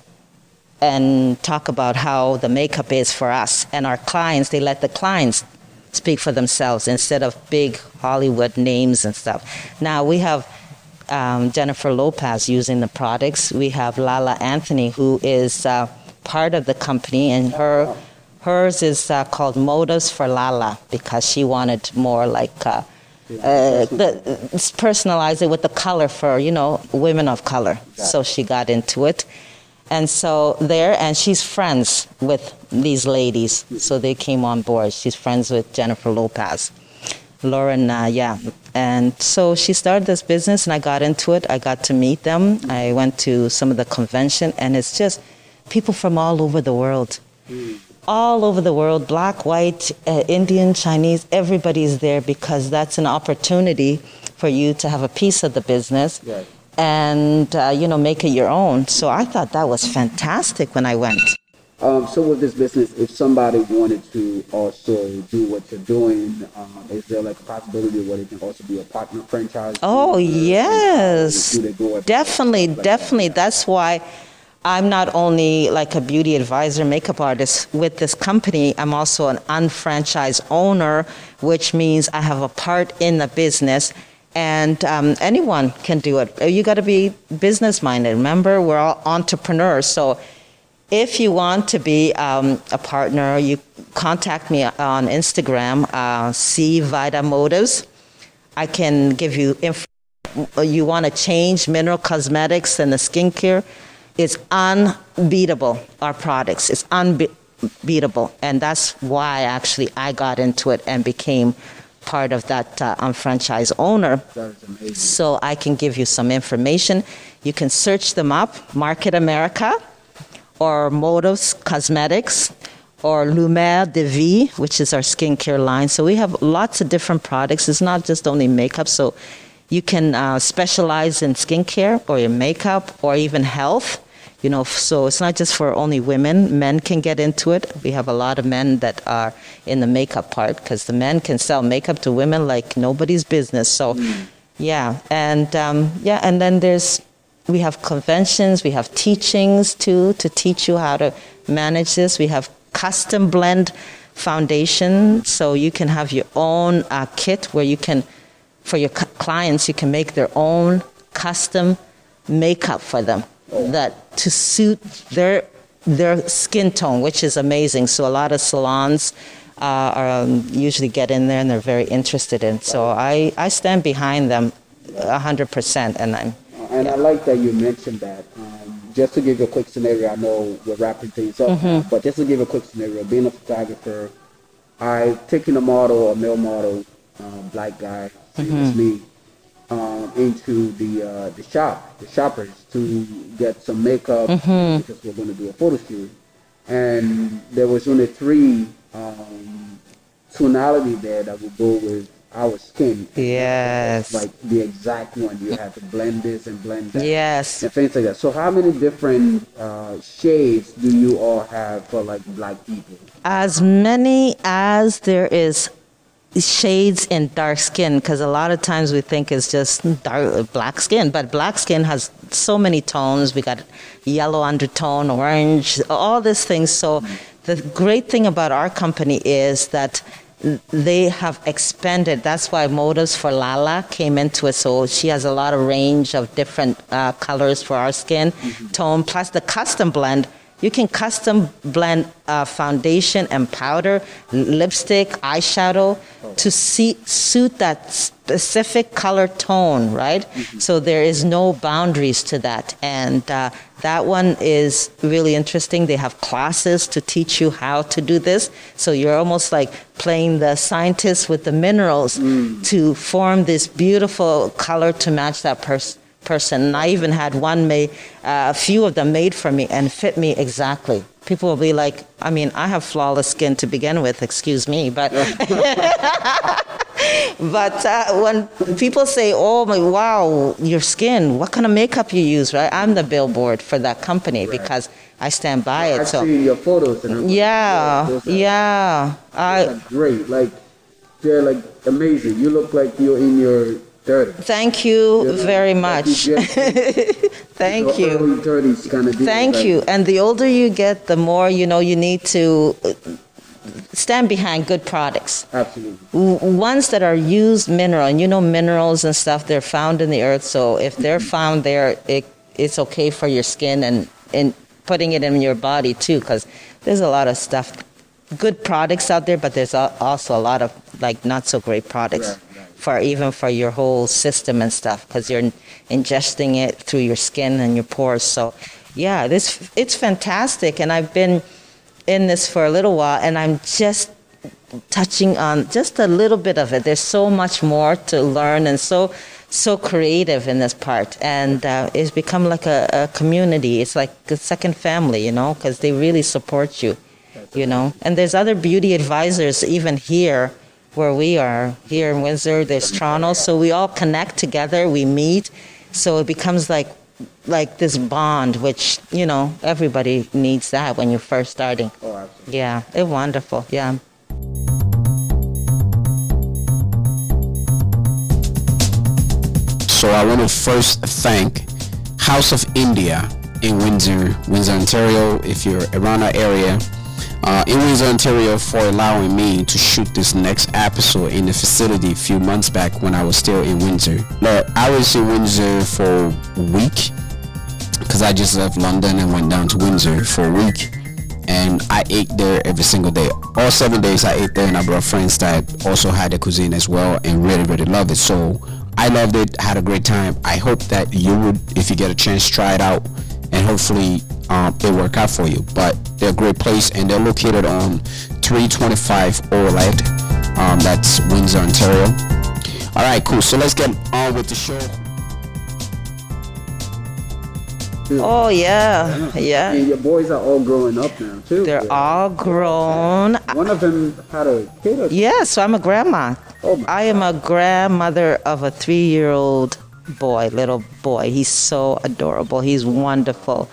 and talk about how the makeup is for us and our clients. They let the clients speak for themselves instead of big hollywood names and stuff. Now we have um, jennifer lopez using the products. We have lala anthony who is uh, part of the company and her hers is uh, called motives for lala because she wanted more like uh, uh, the, personalize it with the color for you know women of color. So she got into it, and so there, and she's friends with these ladies, so they came on board. She's friends with Jennifer Lopez, Lauren, uh, yeah, and so she started this business, and I got into it. I got to meet them. I went to some of the convention, and it's just people from all over the world all over the world black, white, uh, Indian, Chinese everybody's there because that's an opportunity for you to have a piece of the business and, uh, you know, make it your own. So I thought that was fantastic when I went. Um, so with this business, if somebody wanted to also do what you're doing, um, is there like a possibility where they can also be a partner franchise? Oh, yes. Do they go Definitely, definitely. That's why I'm not only like a beauty advisor, makeup artist with this company, I'm also an unfranchised owner, which means I have a part in the business. And um, anyone can do it. You got to be business minded. Remember, we're all entrepreneurs. So if you want to be um, a partner, you contact me on Instagram, uh, C Vida Motives. I can give you inf- you want to change mineral cosmetics and the skincare. It's unbeatable. Our products, it's unbeatable, and that's why actually I got into it and became part of that uh, unfranchised owner. That is amazing. So I can give you some information. You can search them up, Market America, or Motives Cosmetics, or Lumiere de Vie, which is our skincare line. So we have lots of different products. It's not just only makeup. So you can uh, specialize in skincare or in makeup or even health. You know, so it's not just for only women. Men can get into it. We have a lot of men that are in the makeup part because the men can sell makeup to women like nobody's business. So, yeah, and um, yeah, and then there's we have conventions, we have teachings too to teach you how to manage this. We have custom blend foundation, so you can have your own uh, kit where you can, for your clients, you can make their own custom makeup for them that to suit their their skin tone, which is amazing. So a lot of salons uh, are, um, usually get in there and they're very interested in. So I, I stand behind them hundred percent, and I'm And I like that you mentioned that. Um, just to give you a quick scenario, I know we're wrapping things up, Mm-hmm. but just to give you a quick scenario, being a photographer, I've taken a model, a male model, um, black guy, same Mm-hmm. me, um, into the uh, the shop, the shoppers, to get some makeup Mm-hmm. because we're going to do a photo shoot, and there was only three um, tonality there that would go with our skin. Yes. Like the exact one. You have to blend this and blend that. yes. And things like that. So how many different uh, shades do you all have for like black people? as many as there is shades in dark skin because a lot of times we think it's just dark black skin but black skin has so many tones. We got yellow undertone orange all these things. So the great thing about our company is that they have expanded. That's why motives for lala came into it. So she has a lot of range of different uh, colors for our skin tone plus the custom blend You can custom blend uh, foundation and powder, lipstick, eyeshadow to see, suit that specific color tone, right? So there is no boundaries to that. And uh, that one is really interesting. They have classes to teach you how to do this. So you're almost like playing the scientist with the minerals to form this beautiful color to match that person person. And I even had one made, uh, a few of them made for me and fit me exactly. People will be like, I mean, I have flawless skin to begin with, excuse me, but but uh, when people say, "Oh my, wow, your skin! What kind of makeup you use?" Right? I'm the billboard for that company because I stand by it. I've So seen your photos and I'm like, yeah, yeah. those I great. Like they're like amazing. You look like you're in your 30s. thank you very much. Thank you. Early 30s kind of deal. Thank you. And the older you get, the more you know you need to uh, stand behind good products. Absolutely. Ones that are used mineral, and you know minerals and stuff, they're found in the earth. So if they're found there, it, it's okay for your skin and, and putting it in your body too, because there's a lot of stuff, good products out there, but there's also a lot of like not so great products. For even for your whole system and stuff because you're ingesting it through your skin and your pores. So, yeah, this it's fantastic, and I've been in this for a little while, and I'm just touching on just a little bit of it. There's so much more to learn, and so so creative in this part, and uh, it's become like a, a community. It's like a second family, you know, because they really support you, you know. And there's other beauty advisors even here where we are here in Windsor. There's Toronto, so we all connect together. We meet, so it becomes like like this bond, which you know everybody needs that when you're first starting. Oh, absolutely. Yeah, it's wonderful. Yeah. So I want to first thank House of India in Windsor, Windsor, Ontario. If you're around our area, uh, in Windsor, Ontario, for allowing me to shoot this next episode in the facility a few months back when I was still in Windsor. Look, I was in Windsor for a week because I just left London and went down to Windsor for a week. And I ate there every single day. All seven days I ate there and I brought friends that also had the cuisine as well and really, really loved it. So I loved it, had a great time. I hope that you would, if you get a chance, try it out and hopefully um, it work out for you. But they're a great place and they're located on 325 Orled. Um, that's Windsor, Ontario. All right, cool. So let's get on with the show. Oh yeah, yeah. And your boys are all growing up now too. They're Yeah. all grown. One of them had a kid. Or Yeah, so I'm a grandma. Oh, my I am a grandmother of a three-year-old boy, little boy. He's so adorable. He's wonderful.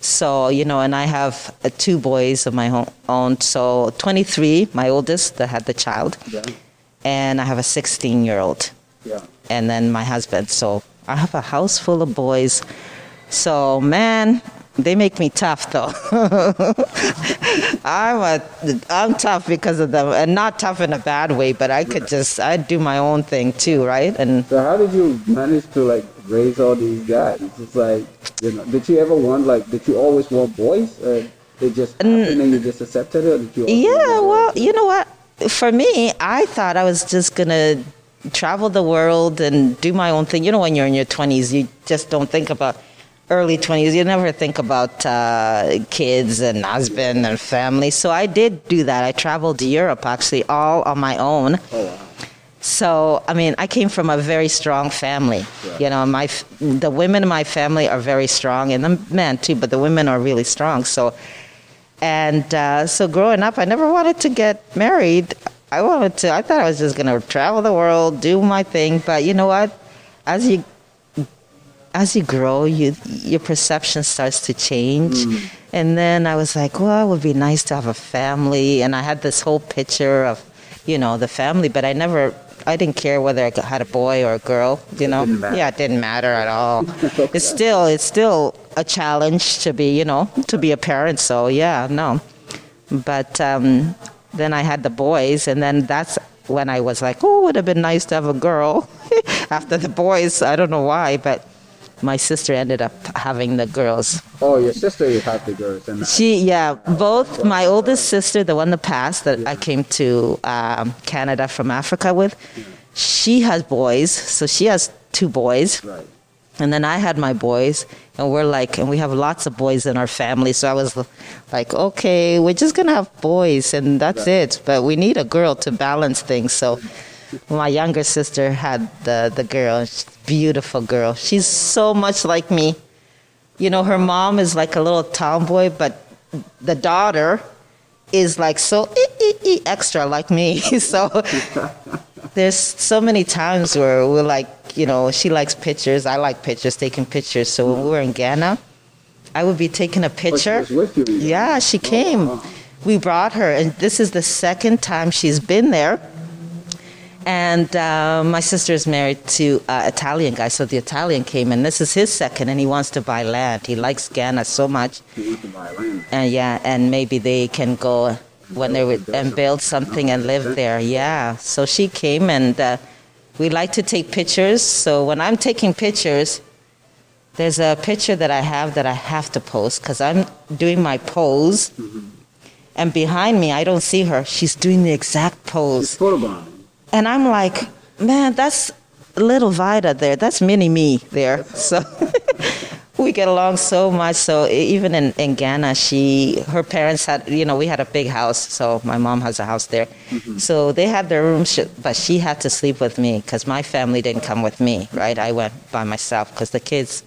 So you know, and I have uh, two boys of my own. So 23, my oldest, that had the child, Yeah. and I have a 16-year-old. Yeah. and then my husband. So I have a house full of boys. So man, they make me tough though. I'm a I'm tough because of them, and not tough in a bad way. But I could just I do my own thing too, right? And So how did you manage to like raise all these guys? It's like, you know, did you ever want like, did you always want boys? Or it just happened and you just accepted it? Or did you? Yeah, well, you know what? For me, I thought I was just gonna travel the world and do my own thing. You know, when you're in your 20s, you just don't think about early 20s. You never think about uh, kids and husband and family. So I did do that. I traveled to Europe actually, all on my own. Oh wow. So, I mean, I came from a very strong family. Yeah. You know, my the women in my family are very strong, and the men too, but the women are really strong. So, and uh, so growing up, I never wanted to get married. I wanted to. I thought I was just going to travel the world, do my thing. But you know what? As you as you grow, you your perception starts to change. And then I was like, well, it would be nice to have a family. And I had this whole picture of, you know, the family, but I never, I didn't care whether I had a boy or a girl. You know, didn't yeah, it didn't matter at all. It's still, it's still a challenge to be, you know, to be a parent. So yeah, no. But um, then I had the boys, and then that's when I was like, oh, it would have been nice to have a girl. After the boys, I don't know why, but my sister ended up having the girls. Oh, your sister you had the girls, and She, yeah, both my oldest sister, the one that passed, that I came to um, Canada from Africa with, she has boys, so she has two boys. right. And then I had my boys, and we're like, and we have lots of boys in our family. So I was like, okay, we're just gonna have boys, and that's it. But we need a girl to balance things. So my younger sister had the the girl, beautiful girl. She's so much like me. You know, her mom is like a little tomboy, but the daughter is like so ee, ee, ee, extra like me. so there's so many times where we're like, you know, she likes pictures. I like pictures, taking pictures. So when we were in Ghana, I would be taking a Oh, she picture. was with you. in Yeah, she oh, came. wow. We brought her, and this is the second time she's been there. And uh, my sister is married to an Italian guy, so the Italian came, and this is his second, and he wants to buy land. He likes Ghana so much, She went to buy land. and yeah, and maybe they can go when they would and build something and live there. Yeah, so she came, and uh, we like to take pictures. So when I'm taking pictures, there's a picture that I have that I have to post because I'm doing my pose, and behind me I don't see her. She's doing the exact She's pose, photobombing. And I'm like, man, that's little Vida there. That's mini me there. So. we get along so much. So even in, in Ghana, she her parents had you know we had a big house. So my mom has a house there. So they had their room, but she had to sleep with me because my family didn't come with me. Right, I went by myself because the kids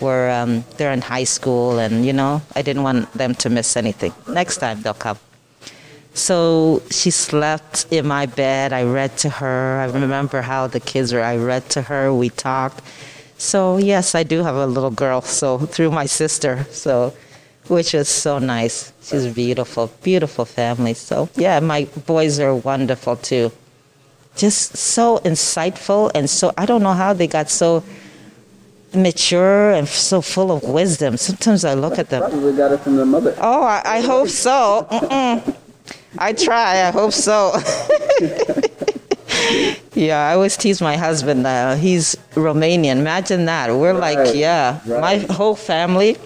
were um, they're in high school, and you know I didn't want them to miss anything. Next time they'll come. So she slept in my bed. I read to her. I remember how the kids were. I read to her. We talked. So yes, I do have a little girl. So through my sister. So, which is so nice. She's beautiful, beautiful family. So yeah, my boys are wonderful too. Just so insightful and so I don't know how they got so mature and so full of wisdom. Sometimes I look at them. Probably got it from the mother. Oh, I, I hope so. Mm-mm. I try. I hope so. yeah, I always tease my husband. Uh, he's Romanian. Imagine that. We're like, Right, yeah. My whole family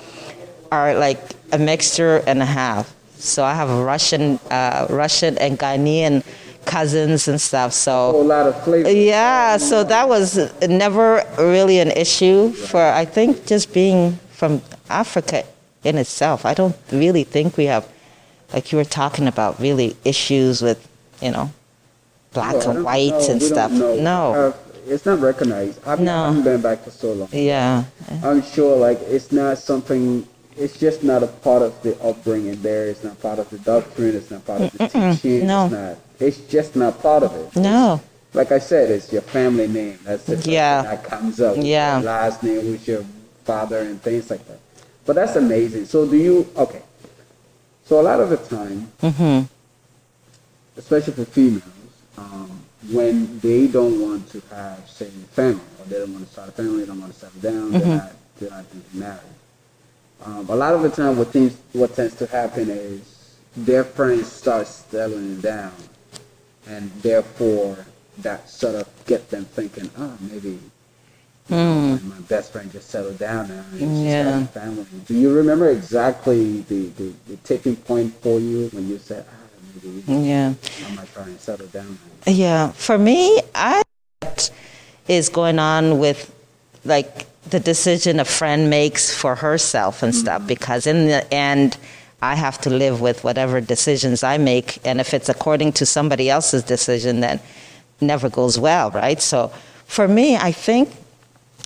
are like a mixture and a half. So I have Russian, uh, Russian and Ghanaian cousins and stuff. A So whole lot of flavor. yeah, so that was never really an issue for I think just being from Africa in itself. I don't really think we have like you were talking about really issues with, you know, black and no, and stuff. know. No. Uh, it's not recognized. I've, No. I haven't been back for so long. Yeah. I'm sure, like, it's not something. It's just not a part of the upbringing. There, it's not part of the doctrine. It's not part of the teaching. no. It's not. It's just not part of it. No. Like I said, it's your family name. That's the Yeah. thing that comes up. Yeah. Your last name, who's your father, and things like that. But that's amazing. So do you? Okay. So a lot of the time, Mhm. especially for females, um, when they don't want to have, say, a family, or they don't want to start a family, they don't want to settle down, they're not, they're not. Um, a lot of the time, what things, what tends to happen is their friends start settling down, and therefore that sort of get them thinking, oh, maybe you know, my best friend just settled down now and Yeah. family. Do you remember exactly the, the, the tipping point for you when you said, ah, maybe Yeah. I might try and settle down? now"? Yeah, for me, I is going on with like the decision a friend makes for herself and stuff because in the end I have to live with whatever decisions I make and if it's according to somebody else's decision then never goes well, right? So for me, I think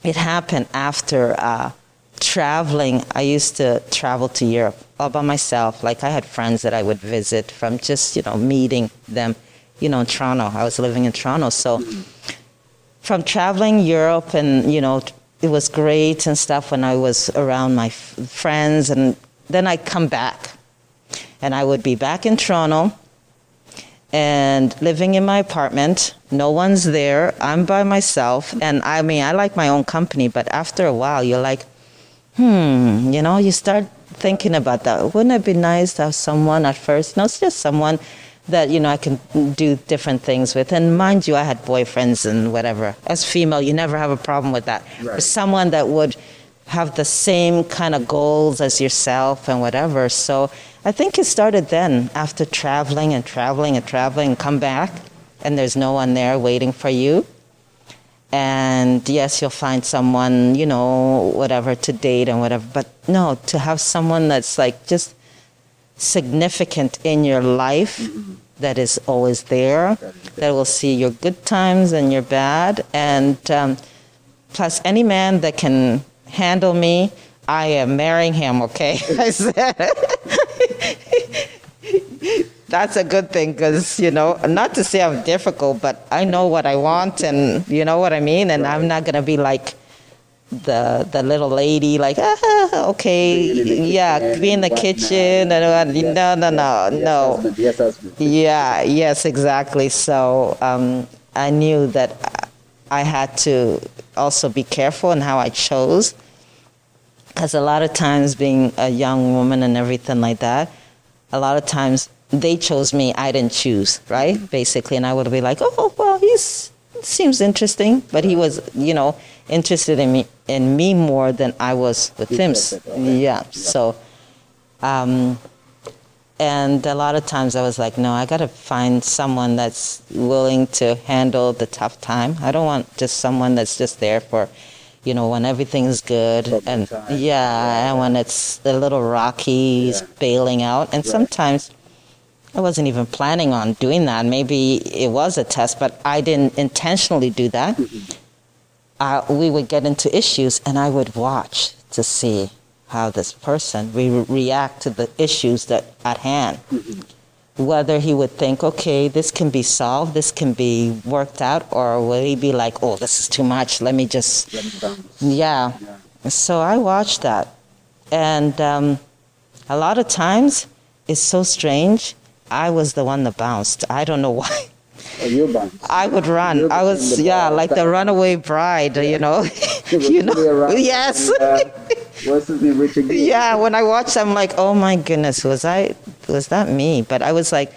it happened after uh, traveling. I used to travel to Europe all by myself. Like I had friends that I would visit from just you know meeting them, you know, in Toronto. I was living in Toronto, so from traveling Europe and you know it was great and stuff when I was around my friends, and then I come back, and I would be back in Toronto and living in my apartment. No one's there. I'm by myself. And I mean, I like my own company, but after a while, you're like, hmm, you know, you start thinking about that. Wouldn't it be nice to have someone at first? You know, it's just someone that you know I can do different things with. And mind you, I had boyfriends and whatever. As female, you never have a problem with that. Right. But someone that would have the same kind of goals as yourself and whatever. So I think it started then after traveling and traveling and traveling and come back and there's no one there waiting for you. And yes, you'll find someone, you know, whatever to date and whatever. But no, to have someone that's like just significant in your life that is always there, that will see your good times and your bad. And um, plus, any man that can handle me, I am marrying him, okay? I said. That's a good thing because, you know, not to say I'm difficult, but I know what I want and you know what I mean? And I'm not going to be like the the little lady, like, ah, okay, Being yeah, be in the kitchen. And, Yes, no, no, no, yes, no. husband, Yes, husband. Yeah, yes, exactly. So um, I knew that I had to also be careful in how I chose. Because a lot of times, being a young woman and everything like that, a lot of times they chose me, I didn't choose, right? Basically. And I would be like, oh, well, he's seems interesting, but he was, you know, interested in me in me more than I was with him. Yeah. So, um, and a lot of times I was like, no, I got to find someone that's willing to handle the tough time. I don't want just someone that's just there for, you know, when everything's good good and time. yeah, and when it's a little rocky, Yeah. bailing out. And Right. sometimes I wasn't even planning on doing that. Maybe it was a test, but I didn't intentionally do that. Mm-hmm. Uh, we would get into issues, and I would watch to see how this person re- react to the issues that at hand. Whether he would think, okay, this can be solved, this can be worked out, or will he be like, oh, this is too much. Let me just Let me yeah. Yeah. So I watched that. And um, a lot of times, it's so strange. I was the one that bounced. I don't know why. Oh. I would run. I was, yeah, like the runaway bride, you know. you know. Yes. Uh, what's his name? Richard Gere. Yeah, when I watched, I'm like, oh my goodness, was I, was that me? But I was like,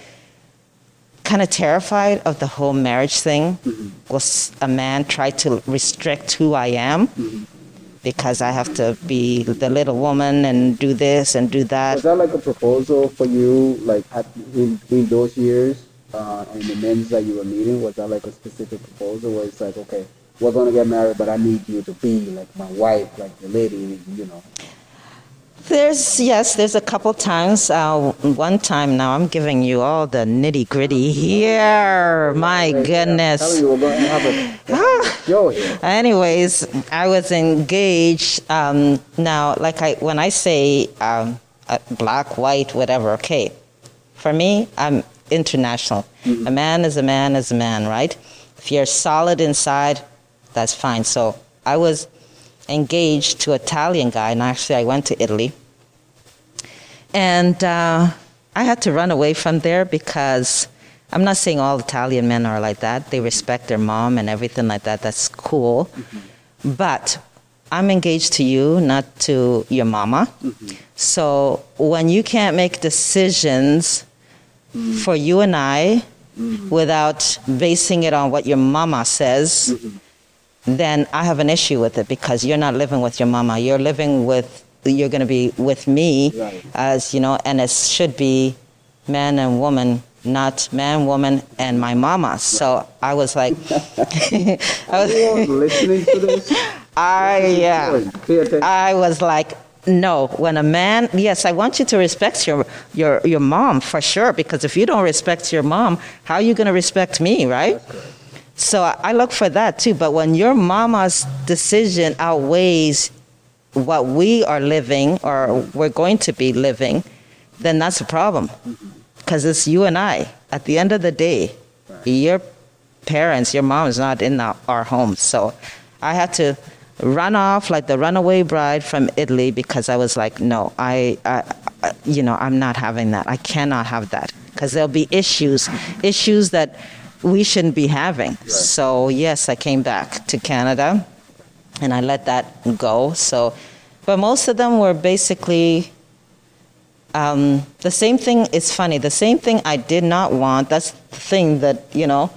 kind of terrified of the whole marriage thing. Was a man try to restrict who I am because I have to be the little woman and do this and do that. Was that. that like a proposal for you, like at, in, in those years, uh, and the men that you were meeting? Was that like a specific proposal where it's like, okay, we're gonna get married, but I need you to be like my wife, like the lady, you know? There's yes, there's a couple times. Uh, one time now, I'm giving you all the nitty gritty here. My goodness. You we're gonna have a show here. Anyways, I was engaged. Um, now, like I, when I say um, black, white, whatever, okay. For me, I'm international. A man is a man is a man, right? If you're solid inside, that's fine. So I was engaged to an Italian guy, and actually I went to Italy. And uh, I had to run away from there because I'm not saying all Italian men are like that. They respect their mom and everything like that. That's cool. Mm-hmm. But I'm engaged to you, not to your mama. Mm-hmm. So when you can't make decisions mm-hmm. for you and I without basing it on what your mama says, then I have an issue with it because you're not living with your mama. You're living with, you're going to be with me Right. as, you know, and it should be man and woman, not man, woman, and my mama. So I was like, I was, listening to this, I, yeah. I was like, no. When a man, yes, I want you to respect your your your mom for sure. Because if you don't respect your mom, how are you going to respect me, right? So I I look for that too. But when your mama's decision outweighs what we are living or we're going to be living, then that's a problem. Mm-hmm. Because it's you and I. At the end of the day, your parents, your mom is not in our, our home. So I had to run off like the runaway bride from Italy because I was like, no, I, I, I you know, I'm not having that. I cannot have that because there'll be issues, issues that we shouldn't be having. So yes, I came back to Canada and I let that go. So, but most of them were basically Um, the same thing is funny. The same thing I did not want. That's the thing that you know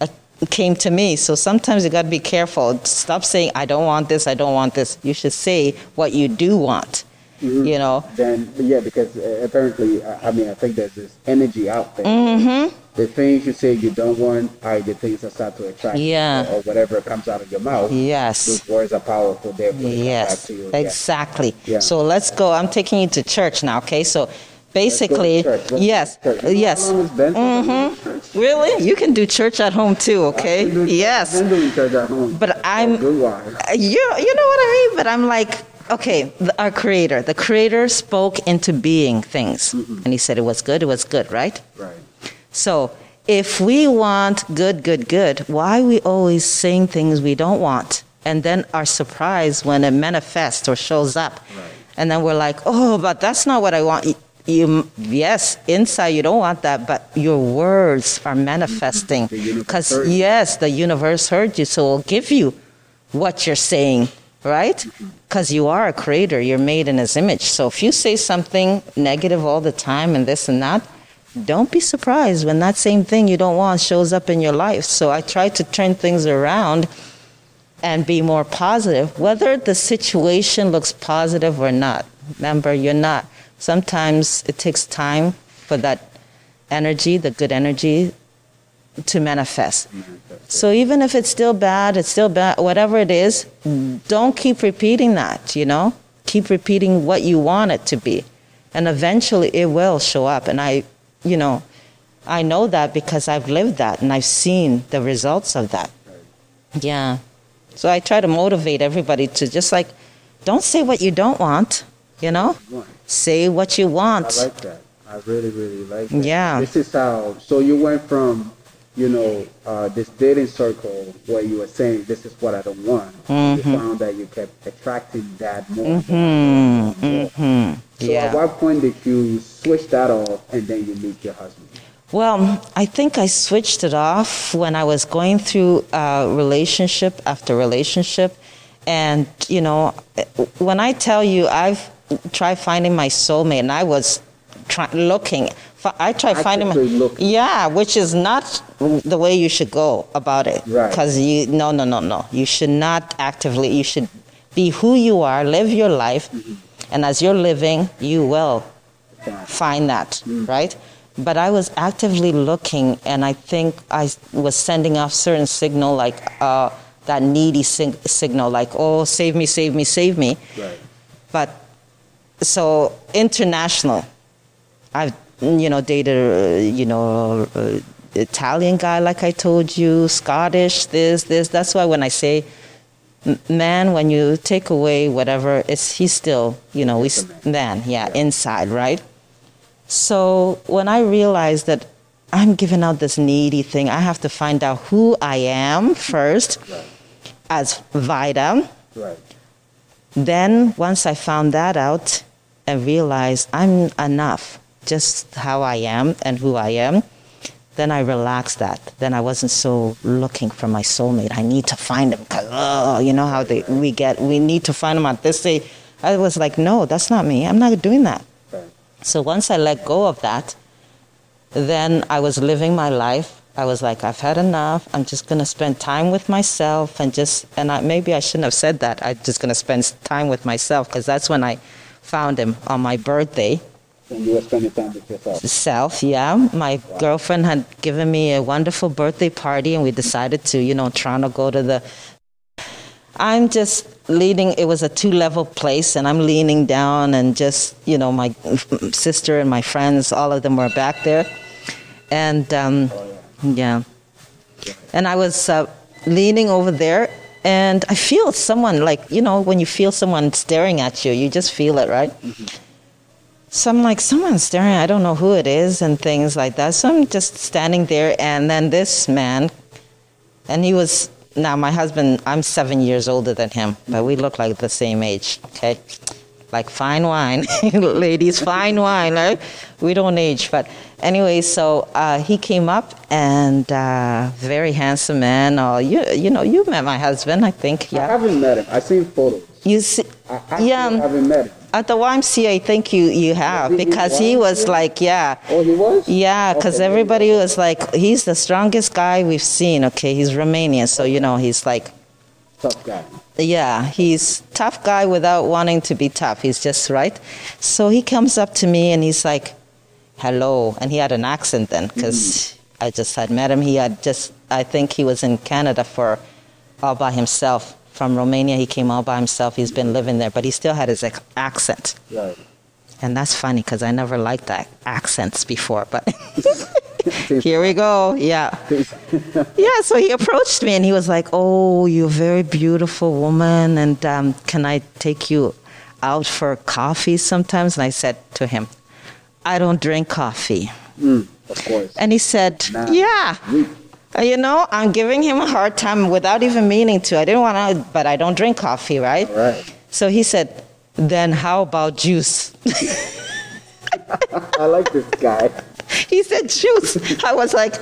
uh, came to me. So sometimes you got to be careful. Stop saying I don't want this. I don't want this. You should say what you do want. Mhm. You know. Then yeah, because uh, apparently, I mean, I think there's this energy out there. Mm-hmm. The things you say you don't want are the things that start to attract. you, Yeah. Or, or whatever comes out of your mouth. Yes. Those words are powerful. They come back Yes, to you. Exactly. Yeah. So let's go. I'm taking you to church now, okay? So basically, yes, go to church. You know yes. how long it's been since I've been to church? Really? You can do church at home too, okay? Yes. I've been doing church at home. But I'm-. Uh, You, you know what I mean? But I'm like, okay, the, our creator, the creator spoke into being things. And he said it was good, it was good, right? Right. So if we want good, good, good, why are we always saying things we don't want? And then are surprised when it manifests or shows up. Right. And then we're like, oh, but that's not what I want. You, you yes, inside you don't want that, but your words are manifesting. Because, yes, the universe heard you, so it'll give you what you're saying, right? Because you are a creator, you're made in his image. So if you say something negative all the time and this and that, don't be surprised when that same thing you don't want shows up in your life. So I try to turn things around and be more positive, whether the situation looks positive or not. Remember, you're not. Sometimes it takes time for that energy, the good energy, to manifest. So even if it's still bad, it's still bad, whatever it is, don't keep repeating that, you know? Keep repeating what you want it to be. And eventually it will show up. And I, you know, I know that because I've lived that and I've seen the results of that. Yeah. So I try to motivate everybody to just like, don't say what you don't want, you know? Say what you want. I like that. I really, really like that. Yeah. This is how. So you went from, you know, uh, this dating circle where you were saying this is what I don't want. You found that you kept attracting that more. Hmm. more. Hmm. So Yeah. at what point did you switch that off and then you meet your husband? Well, I think I switched it off when I was going through uh, relationship after relationship. And, you know, when I tell you I've tried finding my soulmate and I was try- looking, I try finding my. Yeah, which is not the way you should go about it. Right. Because you, no, no, no, no. You should not actively, you should be who you are, live your life. And as you're living, you will find that, right? But I was actively looking, and I think I was sending off certain signal, like uh, that needy sig- signal, like "Oh, save me, save me, save me." Right. But so international, I've you know dated uh, you know uh, Italian guy, like I told you, Scottish, this, this. That's why when I say man, when you take away whatever, it's he's still you know we s- man, yeah, inside, right? So when I realized that I'm giving out this needy thing, I have to find out who I am first Right. as Vida. Right. Then once I found that out and realized I'm enough, just how I am and who I am, then I relaxed that. Then I wasn't so looking for my soulmate. I need to find him because oh, you know how they, we get. We need to find him at this day. I was like, no, that's not me. I'm not doing that. So once I let go of that, then I was living my life. I was like, I've had enough. I'm just gonna spend time with myself and just and I, maybe I shouldn't have said that. I'm just gonna spend time with myself because that's when I found him on my birthday. And you were spending time with yourself. Self, yeah. My girlfriend had given me a wonderful birthday party, and we decided to, you know, Toronto go to the. I'm just leaning. It was a two-level place, and I'm leaning down, and just, you know, my sister and my friends, all of them were back there, and um, yeah, and I was uh, leaning over there, and I feel someone like, you know, when you feel someone staring at you, you just feel it, right? So I'm like, someone's staring, I don't know who it is, and things like that. So I'm just standing there, and then this man, and he was, now my husband, I'm seven years older than him, but we look like the same age, okay? Like fine wine, ladies, fine wine, right? We don't age, but anyway, so uh, he came up, and uh, very handsome man. Oh, you, you know, you met my husband, I think, Yeah. I haven't met him. I've seen photos. You see, I actually yeah. haven't met him. At the YMCA, I think you, you have, because he was? like, yeah. Oh, he was? Yeah, because Okay. everybody was like, he's the strongest guy we've seen. Okay, he's Romanian, so you know he's like, Tough guy. yeah, he's tough guy without wanting to be tough. He's just right. So he comes up to me and he's like, "Hello," and he had an accent then because mm-hmm. I just had met him. He had just, I think he was in Canada for all by himself. From Romania, he came all by himself. He's been living there, but he still had his accent. Right. And that's funny because I never liked that accents before, but here we go. Yeah. Yeah, so he approached me and he was like, Oh, you're a very beautiful woman, and um, can I take you out for coffee sometimes? And I said to him, I don't drink coffee. Mm, of course. And he said, Nah. Yeah. We- Uh, you know, I'm giving him a hard time without even meaning to. I didn't want to, but I don't drink coffee, right? Right. So he said, Then how about juice? I like this guy. he said juice. I was like,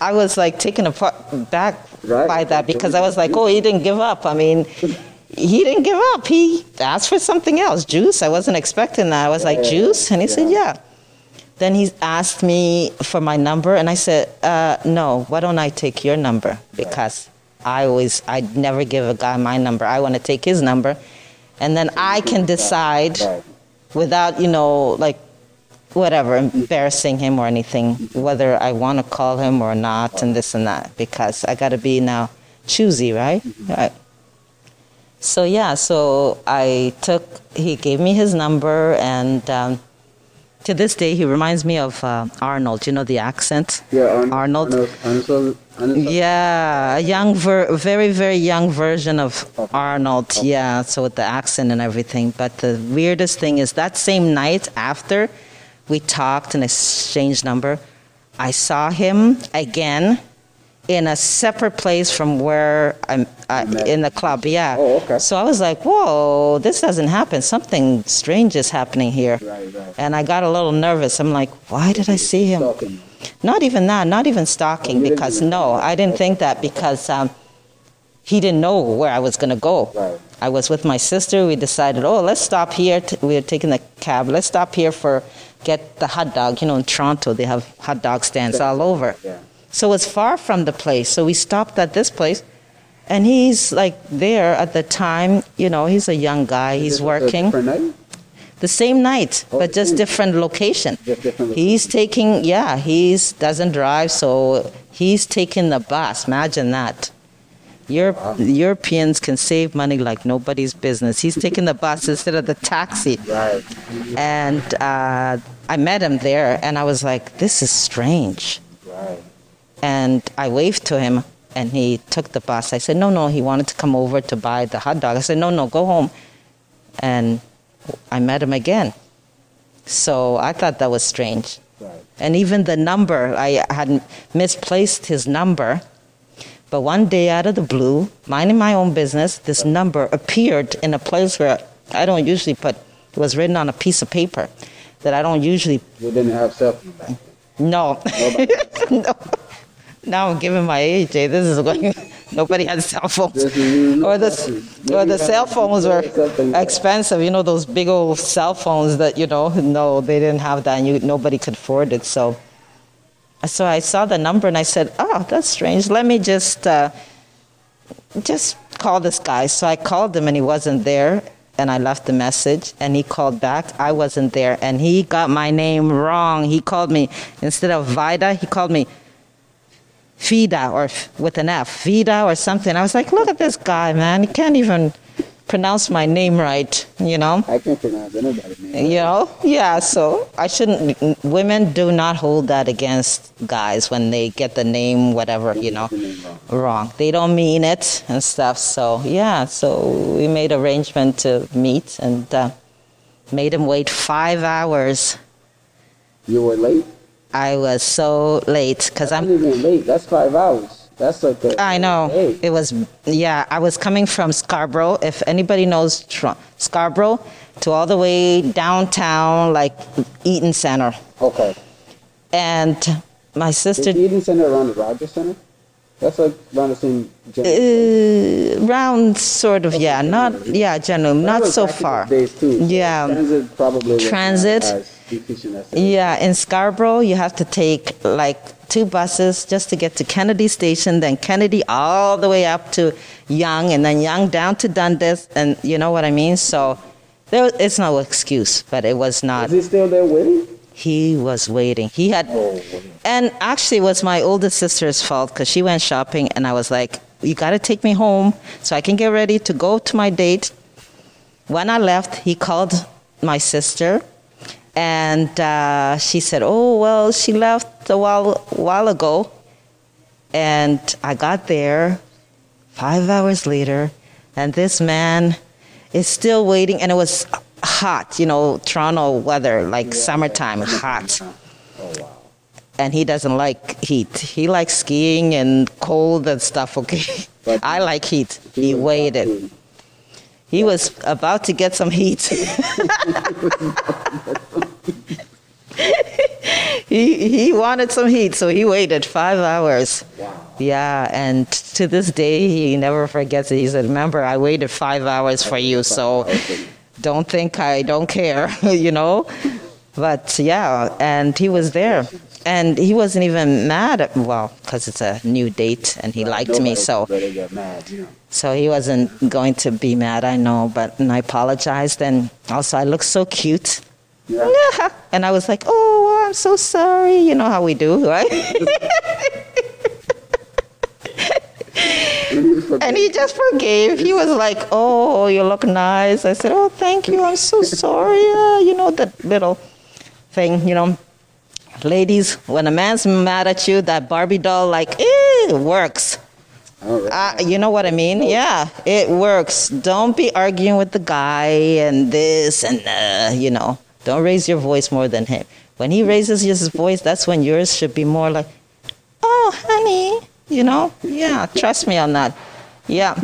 I was like taken apart back Right. by that because I was like, oh, he didn't give up. I mean, he didn't give up. He asked for something else, juice. I wasn't expecting that. I was like, juice, and he said, yeah. Then he asked me for my number, and I said, uh, no. Why don't I take your number? Because I always, I never give a guy my number. I want to take his number, and then I can decide without you know like whatever embarrassing him or anything whether i want to call him or not and this and that because i got to be now choosy right? Right. So yeah so i took he gave me his number and um, to this day he reminds me of uh, arnold you know the accent Yeah, Arnold. Arnold. Yeah, a young, ver- very, very young version of Arnold. Yeah, so with the accent and everything. But the weirdest thing is that same night after we talked and exchanged number, I saw him again in a separate place from where I'm I, in the club. Yeah. Oh, okay. So I was like, "Whoa, this doesn't happen. Something strange is happening here." Right, right. And I got a little nervous. I'm like, "Why did I see him?" Stalking. Not even that, not even stalking, Oh, because even- no, I didn't think that because um, he didn't know where I was going to go. Right. I was with my sister. We decided, oh, let's stop here. We were taking the cab. Let's stop here for get the hot dog. You know, in Toronto they have hot dog stands all over. Yeah. So it's far from the place. So we stopped at this place, and he's like there at the time. You know, he's a young guy. He's working. The same night, Oh, but just different location. Just different He's taking, yeah, he's doesn't drive, so he's taking the bus. Imagine that. Europe, Europeans can save money like nobody's business. He's taking the bus instead of the taxi. Right. And uh, I met him there, and I was like, this is strange. Right. And I waved to him, and he took the bus. I said, no, no, he wanted to come over to buy the hot dog. I said, no, no, go home. And I met him again. So I thought that was strange. Right. And even the number, I had misplaced his number. But one day, out of the blue, minding my own business, this number appeared in a place where I don't usually put. It was written on a piece of paper that I don't usually. We didn't have cell phone back then. No. no. Now I'm giving my age. eh? This is going. Nobody had cell phones. Or the, or the cell phones were expensive. You know those big old cell phones that you know. No, they didn't have that, and you, nobody could afford it. So, so I saw the number and I said, "Oh, that's strange. Let me just, uh, just call this guy." So I called him, and he wasn't there. And I left the message, and he called back. I wasn't there, and he got my name wrong. He called me instead of Vida, he called me Vida or with an F, Vida or something. I was like, look at this guy, man. He can't even pronounce my name right, you know? I can't pronounce anybody's name. You know? Yeah, so I shouldn't, women do not hold that against guys when they get the name, whatever, you know, wrong. wrong. They don't mean it and stuff. So, yeah, so we made arrangement to meet and uh, made him wait five hours. You were late? I was so late because I'm. Even late. That's five hours. That's like a, I know. It was, yeah, I was coming from Scarborough. If anybody knows Tr- Scarborough, to all the way downtown, like Eaton Center. Okay. And my Is sister, the Eaton Center around the Rogers Center? That's like around the same. Uh, round sort of, yeah, not yeah, general, not so back in the far. Days too. so Yeah. Transit probably. Transit. As efficient as it is. Yeah, in Scarborough, you have to take like two buses just to get to Kennedy Station, then Kennedy all the way up to Yonge, and then Yonge down to Dundas, and you know what I mean. So there, it's no excuse, but it was not. Is he still there waiting? He was waiting. He had, Oh, and actually, it was my oldest sister's fault because she went shopping, and I was like, "You got to take me home so I can get ready to go to my date." When I left, he called my sister, and uh, she said, "Oh well, she left a while while ago." And I got there five hours later, and this man is still waiting, and it was hot, you know, Toronto weather, like summertime, hot. Oh wow. And he doesn't like heat. He likes skiing and cold and stuff, okay? But- I like heat. He was waited. He was about to get some heat. he he wanted some heat, so he waited five hours. Wow. Yeah, and to this day he never forgets it. He said, "Remember, I waited five hours for you, so don't think I don't care," you know. But yeah, and he was there, and he wasn't even mad at well, because it's a new date, and he liked me, so mad, you know. so he wasn't going to be mad. I know, but and I apologized, and also I looked so cute. Yeah. And I was like, oh, I'm so sorry. You know how we do, right? and he just forgave. He was like, oh, you look nice. I said, oh, thank you. I'm so sorry. Uh, you know, that little thing, you know. Ladies, when a man's mad at you, that Barbie doll, like, eh, works. Right. Uh, you know what I mean? Yeah, it works. Don't be arguing with the guy and this and uh, you know. Don't raise your voice more than him. When he raises his voice, that's when yours should be more like, "Oh, honey," you know. Yeah, trust me on that. Yeah,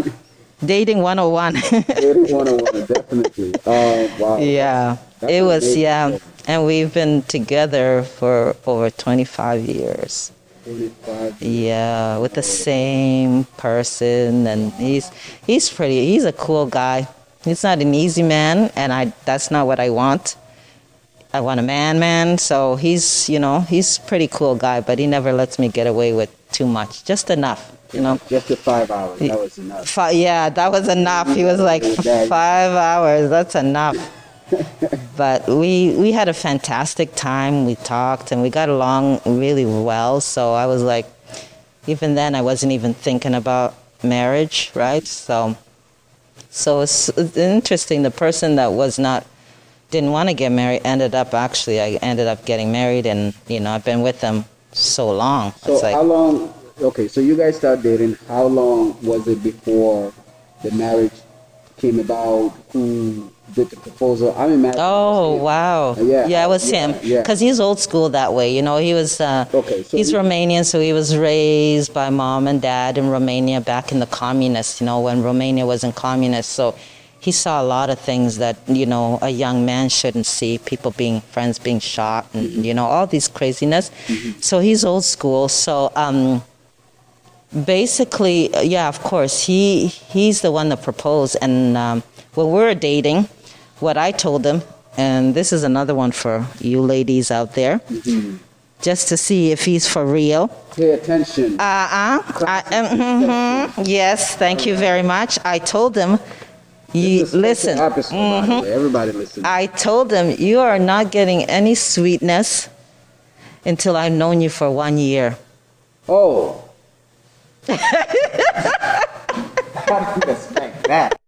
dating 101. Dating 101, definitely. Oh, wow. yeah, That's it was. amazing. Yeah, and we've been together for over 25 years. 25. Yeah, with the same person, and he's he's pretty. He's a cool guy. He's not an easy man, and I that's not what I want. I want a man, man. So he's you know he's pretty cool guy, but he never lets me get away with too much, just enough, you know. Just the five hours. That was enough. Fi yeah, that was enough. He was like five hours. That's enough. but we we had a fantastic time. We talked and we got along really well. So I was like, even then, I wasn't even thinking about marriage, right? So, so it's interesting. The person that was not didn't want to get married ended up actually. I ended up getting married, and you know I've been with them so long. So it's like how long? Okay, so you guys started dating. How long was it before the marriage came about? Who did the proposal? I'm imagining. Oh wow! Yeah, yeah, it was yeah, him. yeah. Because he's old school that way. You know, he was. Uh, Okay, so he's he- Romanian, so he was raised by mom and dad in Romania back in the communists. You know, when Romania wasn't communist, so he saw a lot of things that you know a young man shouldn't see. People being friends being shot, and Mm-hmm. you know all these craziness. So he's old school. So. Um, basically uh, yeah of course he he's the one that proposed and um, when we were dating what i told him and this is another one for you ladies out there just to see if he's for real Pay attention. uh-uh I, um, mhm. yes thank you very much i told him you listen special episode, by mhm. the way. Everybody listen. i told them you are not getting any sweetness until i've known you for one year oh. How do you expect that?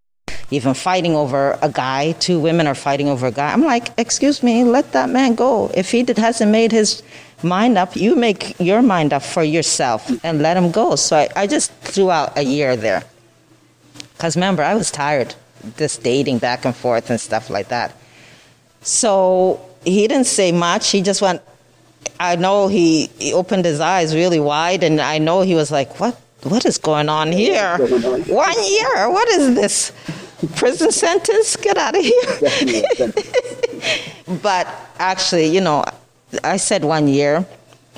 even fighting over a guy. Two women are fighting over a guy. I'm like, excuse me, let that man go. If he did, hasn't made his mind up, you make your mind up for yourself and let him go. So I, I just threw out a year there. Because remember, I was tired just dating back and forth and stuff like that. So he didn't say much. He just went, I know he, he opened his eyes really wide, and I know he was like, what? What is going on here? One year? What is this? Prison sentence? Get out of here. But actually, you know, I said one year.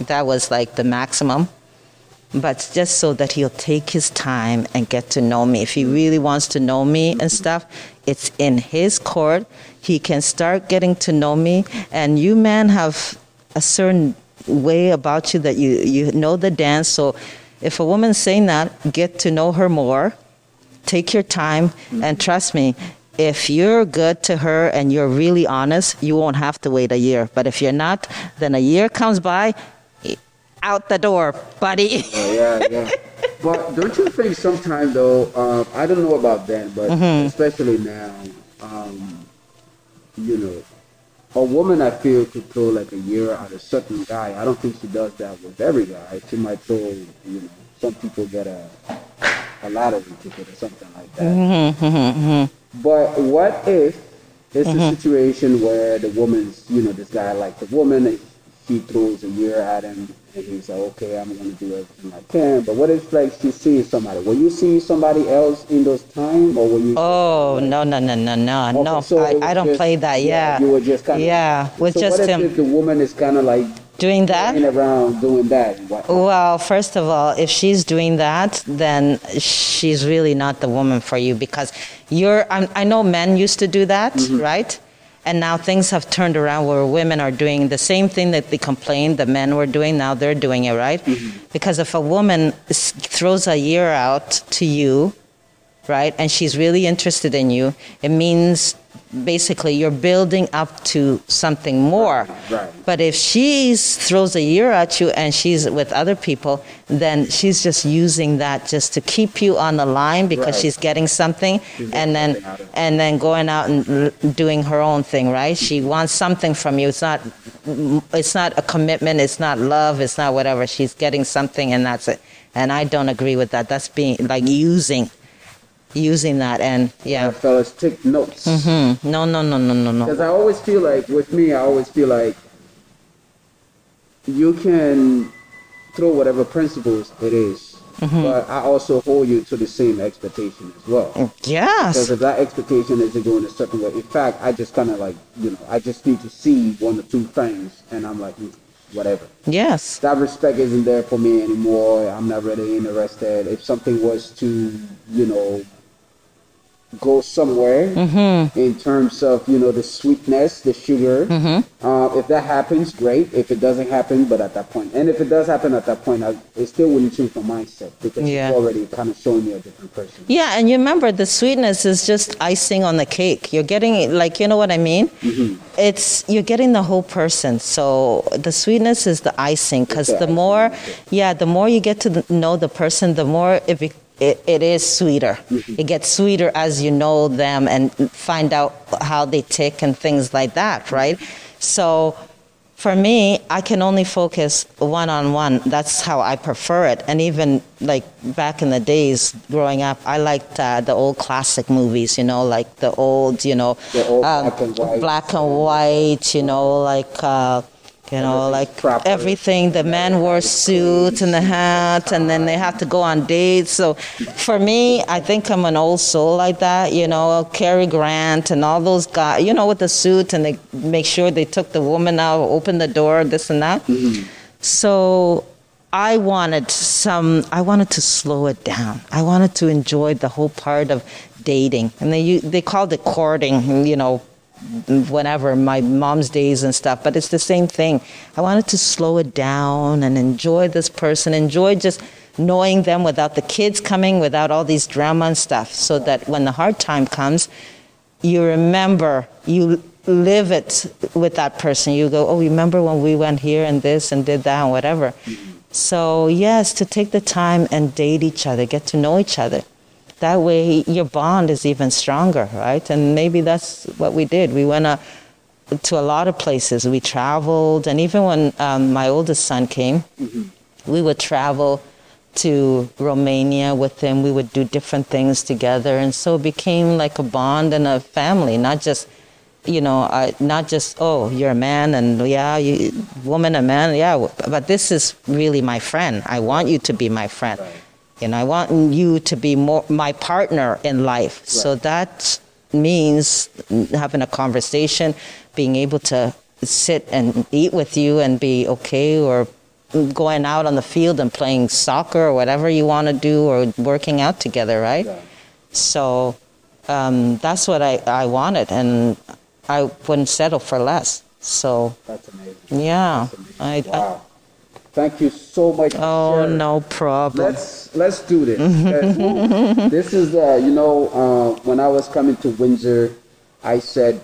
That was like the maximum. But just so that he'll take his time and get to know me. If he really wants to know me and stuff, it's in his court. He can start getting to know me, and you men have a certain way about you that you you know the dance. So, if a woman's saying that, get to know her more. Take your time, and trust me. If you're good to her and you're really honest, you won't have to wait a year. But if you're not, then a year comes by, out the door, buddy. Oh, yeah, yeah. but don't you think sometimes though? Uh, I don't know about then, but mm-hmm. especially now, um, you know, a woman I feel could throw like a year at a certain guy. I don't think she does that with every guy. She might throw, you know, some people get a a lottery ticket or something like that. Mm-hmm, mm-hmm, but what if it's a situation where the woman's, you know, this guy likes the woman, and she throws a year at him, and he's like, okay, I'm gonna do everything I can. But what if like she's seeing somebody? Were you seeing somebody else in those time, or were you? Oh no no no no no Okay, no! so I, I don't just- play that. Yeah, you were just kind of yeah, with so just what if, him if the woman is kind of like doing that. around doing that? Well, first of all, if she's doing that, then she's really not the woman for you because you're. I'm, I know men used to do that, mm-hmm. right? And now things have turned around where women are doing the same thing that they complained the men were doing. Now they're doing it, right? Mm-hmm. Because if a woman throws a year out to you, right, and she's really interested in you, it means basically you're building up to something more. Right. But if she throws a year at you and she's with other people, then she's just using that just to keep you on the line because Right. she's getting something She's and then something out of it. and then going out and l- doing her own thing, right? She wants something from you. It's not it's not a commitment, it's not love, it's not whatever. She's getting something and that's it. And I don't agree with that. That's being like using using that and Yeah, yeah. fellas, take notes. mm-hmm. No, no, no, no, no, Because. I always feel like, with me, I always feel like you can throw whatever principles it is, Mm-hmm. but I also hold you to the same expectation as well. Yeah. Because if that expectation isn't going a certain way, in fact, I just kind of like, you know, I just need to see one or two things, and I'm like, "Mm, whatever. Yes. That respect isn't there for me anymore. I'm not really interested. If something was to, you know, go somewhere Mm-hmm. in terms of, you know, the sweetness, the sugar, Mm-hmm. uh, if that happens, great. If it doesn't happen, but at that point, and if it does happen at that point, I, it still wouldn't change my mindset because Yeah. it's already kind of showing me a different person. Yeah, and you remember the sweetness is just icing on the cake. You're getting like you know what I mean. It's you're getting the whole person. So the sweetness is the icing because the the icing, more, yeah, the more you get to know the person, the more if it, be, it it is sweeter. It gets sweeter as you know them and find out how they tick and things like that, right? So for me, I can only focus one on one. That's how I prefer it. And even like back in the days growing up, I liked uh, the old classic movies, you know, like the old, you know, The old um, black and white. black and white, you know, like, uh, you know, like proper. everything. The men wore suits and the hat, and then they have to go on dates. So for me, I think I'm an old soul like that, you know, Cary Grant and all those guys, you know, with the suit, and they make sure they took the woman out, opened the door, this and that. So I wanted some, I wanted to slow it down. I wanted to enjoy the whole part of dating. And they, they called it courting, you know, whenever, my mom's days and stuff, but it's the same thing. I wanted to slow it down and enjoy this person, enjoy just knowing them without the kids coming, without all these drama and stuff, so that when the hard time comes, you remember, you live it with that person. You go, oh, remember when we went here and this and did that and whatever. So, yes, to take the time and date each other, get to know each other. That way, your bond is even stronger, right? And maybe that's what we did. We went uh, to a lot of places. We traveled, and even when um, my oldest son came, we would travel to Romania with him. We would do different things together, and so it became like a bond and a family, not just you know, not just oh, you're a man and yeah, you woman and man, yeah, but this is really my friend. I want you to be my friend. You know, I want you to be more my partner in life. So that means having a conversation, being able to sit and eat with you and be okay or going out on the field and playing soccer or whatever you want to do or working out together, right? Yeah. So um, that's what I, I wanted, and I wouldn't settle for less. So That's amazing. yeah, That's amazing. I, I wow. Thank you so much. oh no problem. Let's let's do this. This is uh, you know uh, when I was coming to Windsor, I said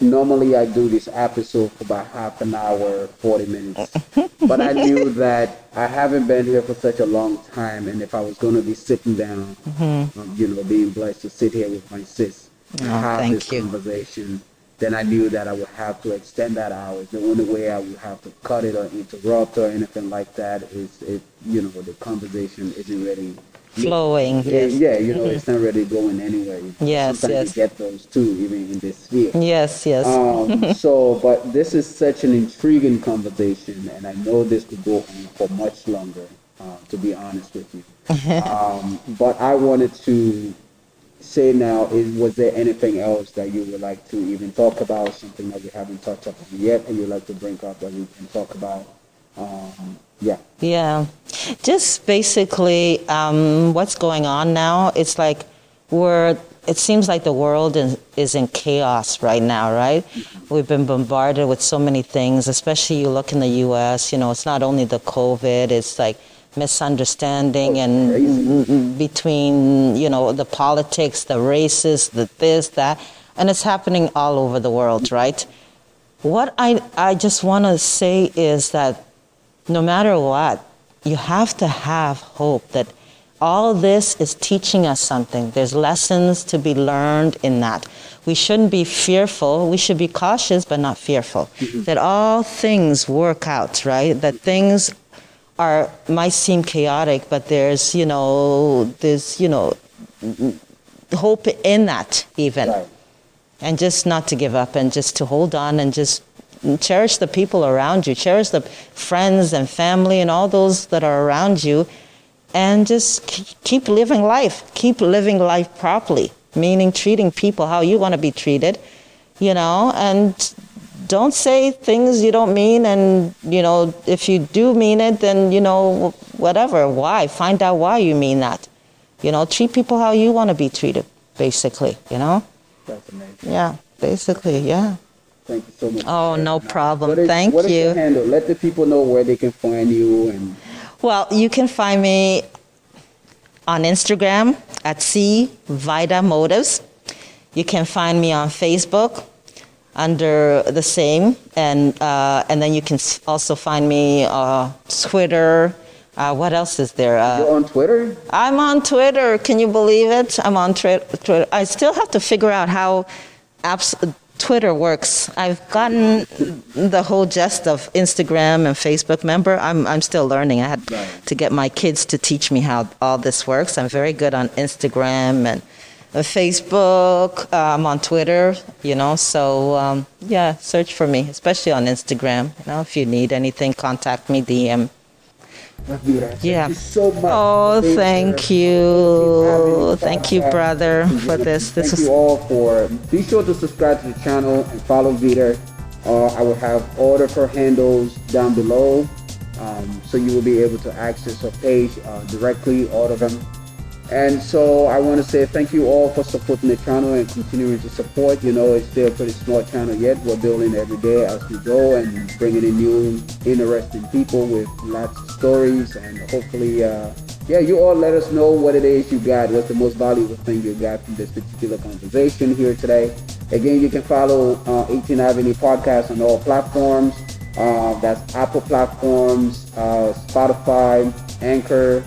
normally I do this episode for about half an hour, forty minutes, but I knew that I haven't been here for such a long time, and if I was going to be sitting down, um, you know, being blessed to sit here with my sis Oh, have thank this you. conversation. Then I knew that I would have to extend that hours. The only way I would have to cut it or interrupt or anything like that is if you know the conversation isn't ready. Flowing, Yeah, yes. yeah, you know, it's not really going anywhere. Yes, Sometimes yes. you get those too, even in this sphere. Yes, yes. Um, so, but this is such an intriguing conversation, and I know this could go on for much longer. Uh, to be honest with you, um, but I wanted to say now: is was there anything else that you would like to even talk about? Something that we haven't touched upon yet, and you'd like to bring up that we can talk about? Um, yeah. Yeah, just basically um, what's going on now. It's like we're. It seems like the world is, is in chaos right now, right? We've been bombarded with so many things, especially you look in the U.S. You know, it's not only the COVID. It's like misunderstanding and between you know the politics, the races, the this, that, and it's happening all over the world, right? What I I just want to say is that no matter what, you have to have hope that all this is teaching us something. There's lessons to be learned in that. We shouldn't be fearful. We should be cautious, but not fearful. Mm-hmm. That all things work out, right? That things are might seem chaotic, but there's you know there's you know hope in that even Right. and just not to give up and just to hold on and just cherish the people around you cherish the friends and family and all those that are around you and just keep living life keep living life properly meaning treating people how you want to be treated you know and don't say things you don't mean and you know if you do mean it then you know whatever why find out why you mean that you know treat people how you want to be treated basically you know That's amazing. yeah, basically, yeah. Thank you so much. Oh, no problem. What is- Thank what is you. your handle? Let the people know where they can find you and Well, you can find me on Instagram at C Vida Motives. You can find me on Facebook under the same, and uh, and then you can also find me uh, Twitter. Uh, what else is there? Uh, you're on Twitter. I'm on Twitter. Can you believe it? I'm on Twi- Twitter. I still have to figure out how apps, Twitter works. I've gotten the whole gist of Instagram and Facebook. Member, I'm I'm still learning. I had Right. to get my kids to teach me how all this works. I'm very good on Instagram and Facebook. Uh, I'm on Twitter. You know, so um, yeah, search for me, especially on Instagram. You know, if you need anything, contact me. DM. Thank Yeah. you so much. Oh, thank you. Thank you, brother, for this. This Thank is you all for. Be sure to subscribe to the channel and follow Vida. Uh, I will have all of her handles down below, um, so you will be able to access her page uh, directly, all of them. And so I want to say thank you all for supporting the channel and continuing to support. You know, it's still a pretty small channel yet. We're building every day as we go and bringing in new, interesting people with lots of stories. And hopefully, uh, yeah, you all let us know what it is you got. What's the most valuable thing you got from this particular conversation here today? Again, you can follow uh, 18 Avenue Podcast on all platforms. Uh, that's Apple platforms, uh, Spotify, Anchor,